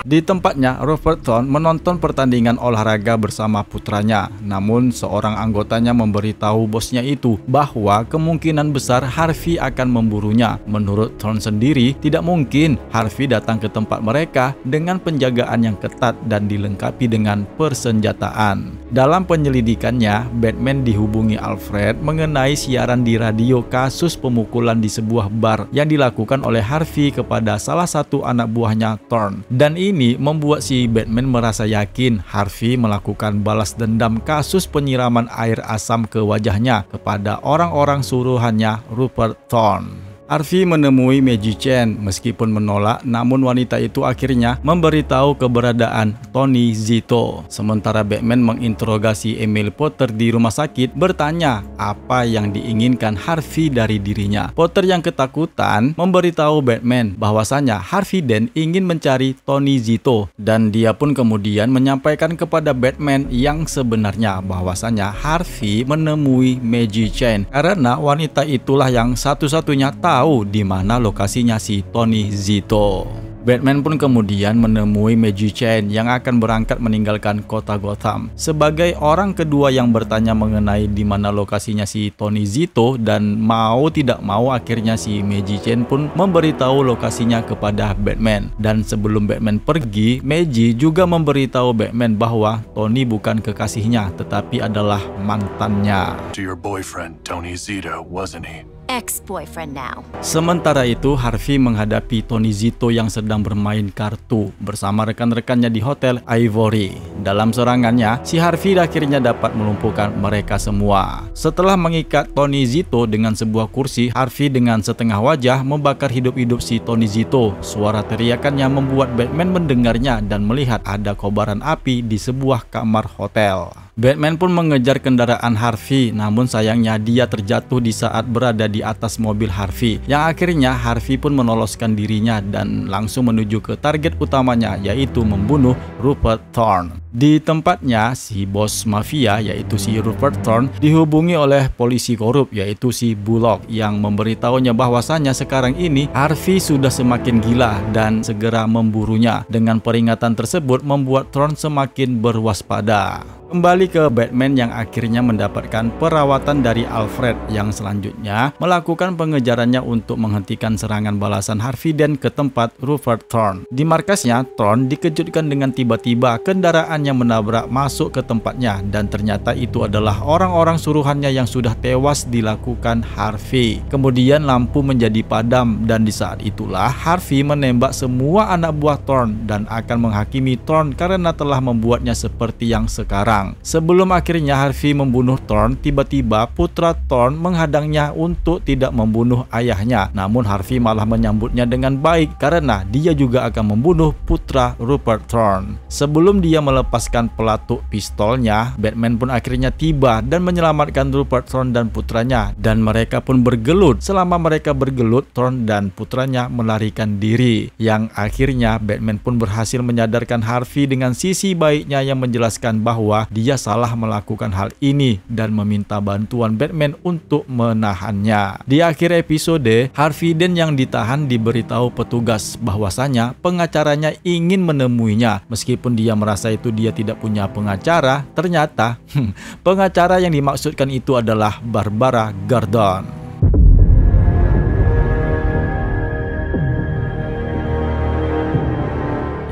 Di tempatnya, Robert Thorne menonton pertandingan olahraga bersama putranya. Namun, seorang anggotanya memberitahu bosnya itu bahwa kemungkinan besar Harvey akan memburunya. Menurut Thorne sendiri, tidak mungkin Harvey datang ke tempat mereka dengan penjagaan yang ketat dan dilengkapi dengan persenjataan. Dalam penyelidikannya, Batman dihubungi Alfred mengenai siaran di radio kasus pemukulan di sebuah bar yang dilakukan oleh Harvey kepada salah satu anak buahnya Thorne. Dan ini membuat si Batman merasa yakin Harvey melakukan balas dendam kasus penyiraman air asam ke wajahnya kepada orang-orang suruhannya Rupert Thorne. Harvey menemui Maggie Chen meskipun menolak namun wanita itu akhirnya memberitahu keberadaan Tony Zito. Sementara Batman menginterogasi Emil Potter di rumah sakit bertanya apa yang diinginkan Harvey dari dirinya. Potter yang ketakutan memberitahu Batman bahwasanya Harvey Dent ingin mencari Tony Zito dan dia pun kemudian menyampaikan kepada Batman yang sebenarnya bahwasanya Harvey menemui Maggie Chen karena wanita itulah yang satu-satunya tahu tahu di mana lokasinya si Tony Zito. Batman pun kemudian menemui Maggie Chen yang akan berangkat meninggalkan kota Gotham. Sebagai orang kedua yang bertanya mengenai di mana lokasinya si Tony Zito dan mau tidak mau akhirnya si Maggie Chen pun memberitahu lokasinya kepada Batman. Dan sebelum Batman pergi, Maggie juga memberitahu Batman bahwa Tony bukan kekasihnya tetapi adalah mantannya. To your boyfriend, Tony Zito, wasn't he? Ex-boyfriend now. Sementara itu, Harvey menghadapi Tony Zito yang sedang bermain kartu bersama rekan-rekannya di Hotel Ivory. Dalam serangannya, si Harvey akhirnya dapat melumpuhkan mereka semua. Setelah mengikat Tony Zito dengan sebuah kursi, Harvey dengan setengah wajah membakar hidup-hidup si Tony Zito. Suara teriakannya membuat Batman mendengarnya dan melihat ada kobaran api di sebuah kamar hotel. Batman pun mengejar kendaraan Harvey, namun sayangnya dia terjatuh di saat berada di atas mobil Harvey. Yang akhirnya Harvey pun menoloskan dirinya dan langsung menuju ke target utamanya yaitu membunuh Rupert Thorne. Di tempatnya, si bos mafia yaitu si Rupert Thorne dihubungi oleh polisi korup yaitu si Bullock yang memberitahunya bahwasannya sekarang ini Harvey sudah semakin gila dan segera memburunya. Dengan peringatan tersebut membuat Thorne semakin berwaspada. Kembali ke Batman yang akhirnya mendapatkan perawatan dari Alfred yang selanjutnya melakukan pengejarannya untuk menghentikan serangan balasan Harvey Dent ke tempat Rupert Thorne. Di markasnya, Thorne dikejutkan dengan tiba-tiba kendaraan yang menabrak masuk ke tempatnya dan ternyata itu adalah orang-orang suruhannya yang sudah tewas dilakukan Harvey. Kemudian lampu menjadi padam dan di saat itulah Harvey menembak semua anak buah Thorne dan akan menghakimi Thorne karena telah membuatnya seperti yang sekarang. Sebelum akhirnya Harvey membunuh Thorne, tiba-tiba putra Thorne menghadangnya untuk tidak membunuh ayahnya. Namun Harvey malah menyambutnya dengan baik karena dia juga akan membunuh putra Rupert Thorne. Sebelum dia melepaskan pelatuk pistolnya, Batman pun akhirnya tiba dan menyelamatkan Rupert Thorne dan putranya dan mereka pun bergelut. Selama mereka bergelut, Thorne dan putranya melarikan diri. Yang akhirnya Batman pun berhasil menyadarkan Harvey dengan sisi baiknya yang menjelaskan bahwa dia salah melakukan hal ini dan meminta bantuan Batman untuk menahannya. Di akhir episode, Harvey Dent yang ditahan diberitahu petugas bahwasanya pengacaranya ingin menemuinya. Meskipun dia merasa itu dia tidak punya pengacara, ternyata hmm, pengacara yang dimaksudkan itu adalah Barbara Gordon.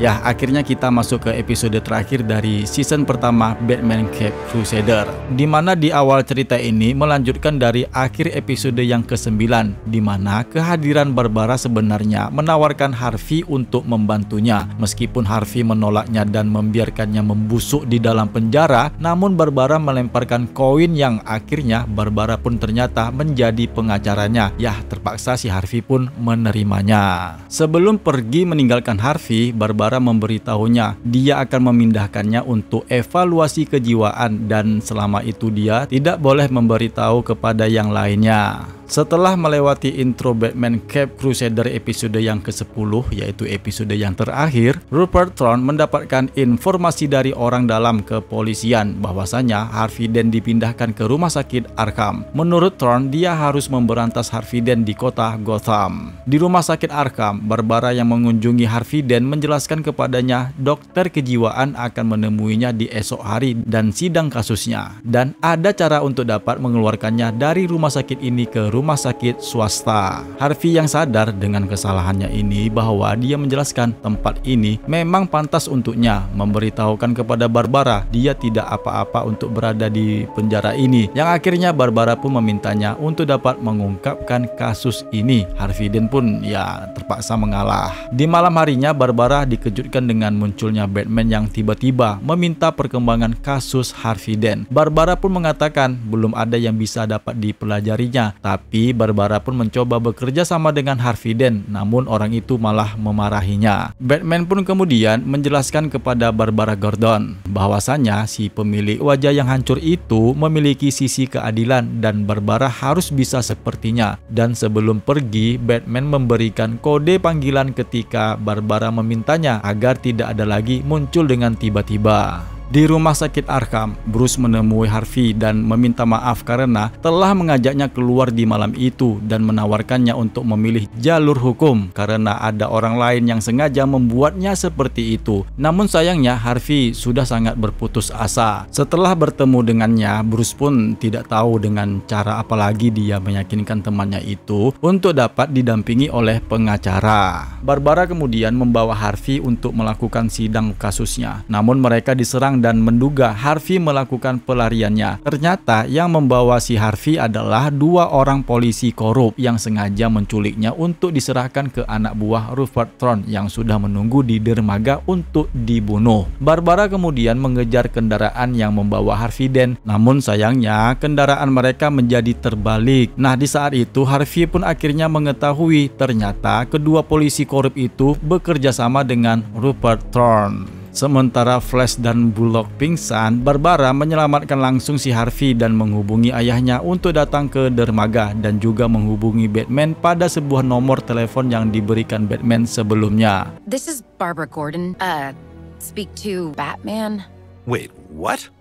Ya, akhirnya kita masuk ke episode terakhir dari season pertama Batman Cape Crusader. Di mana di awal cerita ini melanjutkan dari akhir episode yang ke-9 di mana kehadiran Barbara sebenarnya menawarkan Harvey untuk membantunya. Meskipun Harvey menolaknya dan membiarkannya membusuk di dalam penjara, namun Barbara melemparkan koin yang akhirnya Barbara pun ternyata menjadi pengacaranya. Ya, terpaksa si Harvey pun menerimanya. Sebelum pergi meninggalkan Harvey, Barbara Barbara memberitahunya dia akan memindahkannya untuk evaluasi kejiwaan dan selama itu dia tidak boleh memberitahu kepada yang lainnya. Setelah melewati intro Batman Cape Crusader episode yang ke-10 yaitu episode yang terakhir, Rupert Thorne mendapatkan informasi dari orang dalam kepolisian bahwasanya Harvey Dent dipindahkan ke rumah sakit Arkham. Menurut Thorne, dia harus memberantas Harvey Dent di kota Gotham. Di rumah sakit Arkham, Barbara yang mengunjungi Harvey Dent menjelaskan kepadanya dokter kejiwaan akan menemuinya di esok hari dan sidang kasusnya dan ada cara untuk dapat mengeluarkannya dari rumah sakit ini ke rumah rumah sakit swasta. Harvey yang sadar dengan kesalahannya ini bahwa dia menjelaskan tempat ini memang pantas untuknya memberitahukan kepada Barbara dia tidak apa-apa untuk berada di penjara ini. Yang akhirnya Barbara pun memintanya untuk dapat mengungkapkan kasus ini. Harvey Dent pun ya terpaksa mengalah. Di malam harinya Barbara dikejutkan dengan munculnya Batman yang tiba-tiba meminta perkembangan kasus Harvey Dent. Barbara pun mengatakan belum ada yang bisa dapat dipelajarinya, tapi Tapi Barbara pun mencoba bekerja sama dengan Harvey Dent, namun orang itu malah memarahinya. Batman pun kemudian menjelaskan kepada Barbara Gordon bahwasanya si pemilik wajah yang hancur itu memiliki sisi keadilan dan Barbara harus bisa sepertinya. Dan sebelum pergi, Batman memberikan kode panggilan ketika Barbara memintanya agar tidak ada lagi muncul dengan tiba-tiba. Di rumah sakit Arkham, Bruce menemui Harvey dan meminta maaf karena telah mengajaknya keluar di malam itu dan menawarkannya untuk memilih jalur hukum karena ada orang lain yang sengaja membuatnya seperti itu. Namun sayangnya Harvey sudah sangat berputus asa. Setelah bertemu dengannya, Bruce pun tidak tahu dengan cara apa lagi dia meyakinkan temannya itu untuk dapat didampingi oleh pengacara. Barbara kemudian membawa Harvey untuk melakukan sidang kasusnya. Namun mereka diserang dan menduga Harvey melakukan pelariannya. Ternyata yang membawa si Harvey adalah dua orang polisi korup yang sengaja menculiknya untuk diserahkan ke anak buah Rupert Thorne yang sudah menunggu di dermaga untuk dibunuh. Barbara kemudian mengejar kendaraan yang membawa Harvey Dent, namun sayangnya kendaraan mereka menjadi terbalik. Nah di saat itu Harvey pun akhirnya mengetahui ternyata kedua polisi korup itu bekerja sama dengan Rupert Thorne. Sementara Flash dan Bullock pingsan, Barbara menyelamatkan langsung si Harvey dan menghubungi ayahnya untuk datang ke dermaga dan juga menghubungi Batman pada sebuah nomor telepon yang diberikan Batman sebelumnya. This is Barbara Gordon. Uh, speak to Batman. Wait, what?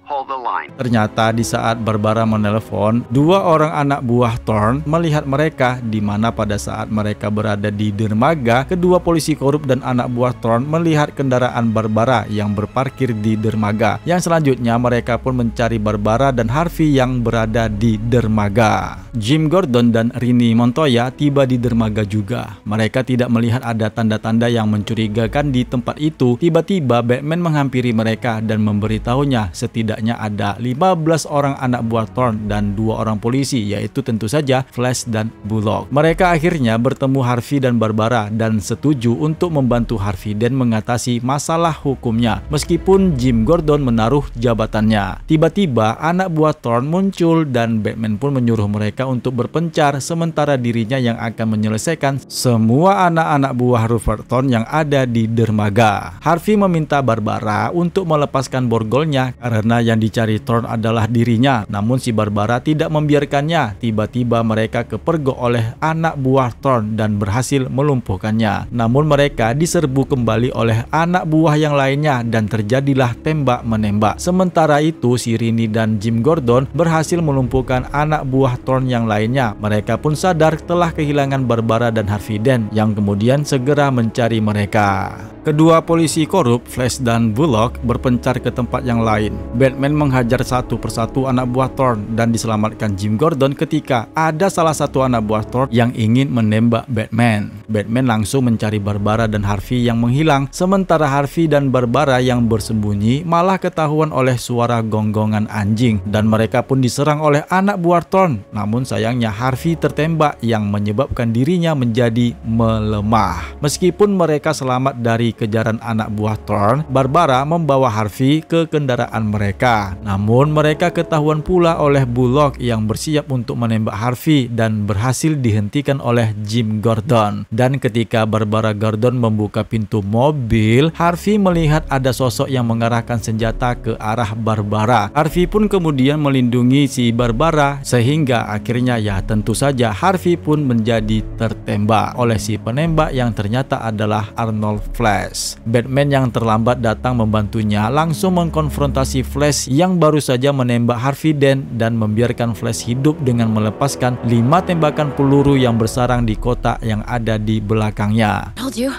Ternyata di saat Barbara menelpon, dua orang anak buah Thorn melihat mereka di mana pada saat mereka berada di dermaga, kedua polisi korup dan anak buah Thorn melihat kendaraan Barbara yang berparkir di dermaga. Yang selanjutnya mereka pun mencari Barbara dan Harvey yang berada di dermaga. Jim Gordon dan Rini Montoya tiba di dermaga juga. Mereka tidak melihat ada tanda-tanda yang mencurigakan di tempat itu. Tiba-tiba Batman menghampiri mereka dan memberitahunya setidaknya setidaknya ada 15 orang anak buah Thorn dan dua orang polisi yaitu tentu saja Flash dan Bullock. Mereka akhirnya bertemu Harvey dan Barbara dan setuju untuk membantu Harvey dan mengatasi masalah hukumnya meskipun Jim Gordon menaruh jabatannya. Tiba-tiba anak buah Thorn muncul dan Batman pun menyuruh mereka untuk berpencar sementara dirinya yang akan menyelesaikan semua anak-anak buah Rupert Thorn yang ada di dermaga. Harvey meminta Barbara untuk melepaskan borgolnya karena yang dicari Thorn adalah dirinya, namun si Barbara tidak membiarkannya. Tiba-tiba mereka kepergok oleh anak buah Thorn dan berhasil melumpuhkannya. Namun mereka diserbu kembali oleh anak buah yang lainnya dan terjadilah tembak-menembak. Sementara itu, si Rini dan Jim Gordon berhasil melumpuhkan anak buah Thorn yang lainnya. Mereka pun sadar telah kehilangan Barbara dan Harvey Dent yang kemudian segera mencari mereka. Kedua polisi korup, Flash dan Bullock, berpencar ke tempat yang lain. Batman menghajar satu persatu anak buah Thorn dan diselamatkan Jim Gordon ketika ada salah satu anak buah Thorn yang ingin menembak Batman. Batman langsung mencari Barbara dan Harvey yang menghilang, sementara Harvey dan Barbara yang bersembunyi malah ketahuan oleh suara gonggongan anjing dan mereka pun diserang oleh anak buah Thorn. Namun sayangnya Harvey tertembak yang menyebabkan dirinya menjadi melemah. Meskipun mereka selamat dari kejaran anak buah Thorn, Barbara membawa Harvey ke kendaraan mereka. Namun mereka ketahuan pula oleh Bullock yang bersiap untuk menembak Harvey dan berhasil dihentikan oleh Jim Gordon. Dan ketika Barbara Gordon membuka pintu mobil, Harvey melihat ada sosok yang mengarahkan senjata ke arah Barbara. Harvey pun kemudian melindungi si Barbara sehingga akhirnya ya tentu saja Harvey pun menjadi tertembak oleh si penembak yang ternyata adalah Arnold. Flash. Batman yang terlambat datang membantunya langsung mengkonfrontasi Flash yang baru saja menembak Harvey Dent dan membiarkan Flash hidup dengan melepaskan lima tembakan peluru yang bersarang di kotak yang ada di belakangnya. Told you.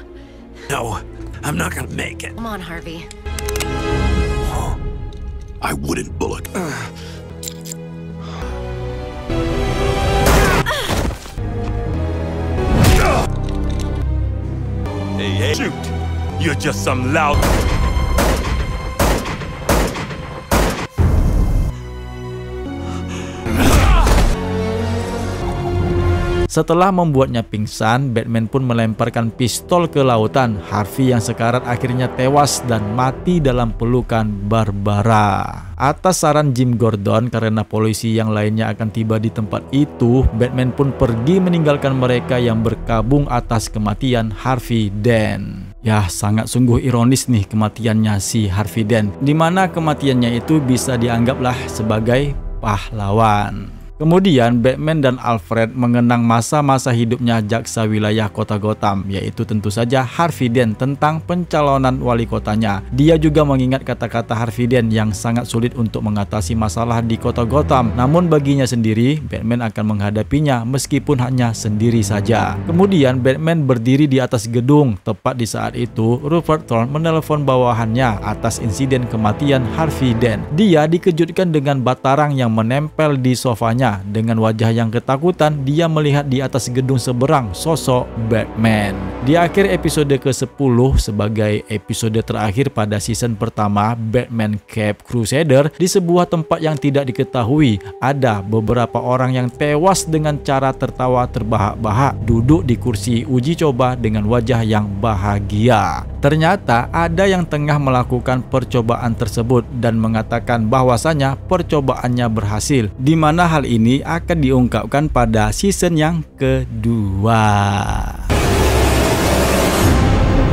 No, I'm not gonna make it. Come on, Harvey. I wouldn't, Bullock. Hey, hey, shoot! You're just some loud. Setelah membuatnya pingsan, Batman pun melemparkan pistol ke lautan. Harvey yang sekarat akhirnya tewas dan mati dalam pelukan Barbara. Atas saran Jim Gordon karena polisi yang lainnya akan tiba di tempat itu, Batman pun pergi meninggalkan mereka yang berkabung atas kematian Harvey Dent. Ya, sangat sungguh ironis nih kematiannya si Harvey Dent, di mana kematiannya itu bisa dianggaplah sebagai pahlawan. Kemudian Batman dan Alfred mengenang masa-masa hidupnya jaksa wilayah kota Gotham, yaitu tentu saja Harvey Dent tentang pencalonan wali kotanya. Dia juga mengingat kata-kata Harvey Dent yang sangat sulit untuk mengatasi masalah di kota Gotham. Namun baginya sendiri, Batman akan menghadapinya meskipun hanya sendiri saja. Kemudian Batman berdiri di atas gedung. Tepat di saat itu, Rupert Thorne menelpon bawahannya atas insiden kematian Harvey Dent. Dia dikejutkan dengan batarang yang menempel di sofanya dengan wajah yang ketakutan, dia melihat di atas gedung seberang sosok Batman. Di akhir episode ke-10 sebagai episode terakhir pada season pertama Batman Cape Crusader di sebuah tempat yang tidak diketahui, ada beberapa orang yang tewas dengan cara tertawa terbahak-bahak duduk di kursi uji coba dengan wajah yang bahagia. Ternyata ada yang tengah melakukan percobaan tersebut dan mengatakan bahwasanya percobaannya berhasil, di mana hal ini akan diungkapkan pada season yang kedua.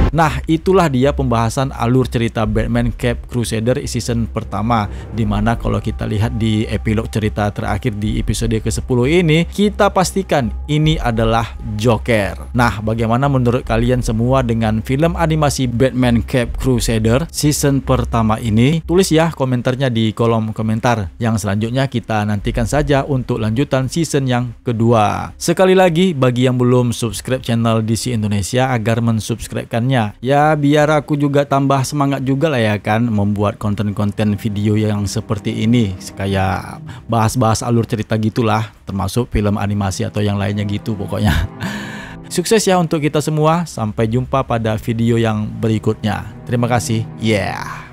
Nah, itulah dia pembahasan alur cerita Batman Cape Crusader season pertama Di mana kalau kita lihat di epilog cerita terakhir di episode ke-10 ini Kita pastikan ini adalah Joker. Nah, bagaimana menurut kalian semua dengan film animasi Batman Cape Crusader season pertama ini? Tulis ya komentarnya di kolom komentar. Yang selanjutnya kita nantikan saja untuk lanjutan season yang kedua. Sekali lagi, bagi yang belum subscribe channel DC Indonesia agar mensubscribekannya Ya biar aku juga tambah semangat juga lah ya kan membuat konten-konten video yang seperti ini kayak bahas-bahas alur cerita gitulah termasuk film animasi atau yang lainnya gitu pokoknya. Sukses ya untuk kita semua. Sampai jumpa pada video yang berikutnya. Terima kasih. Yeah.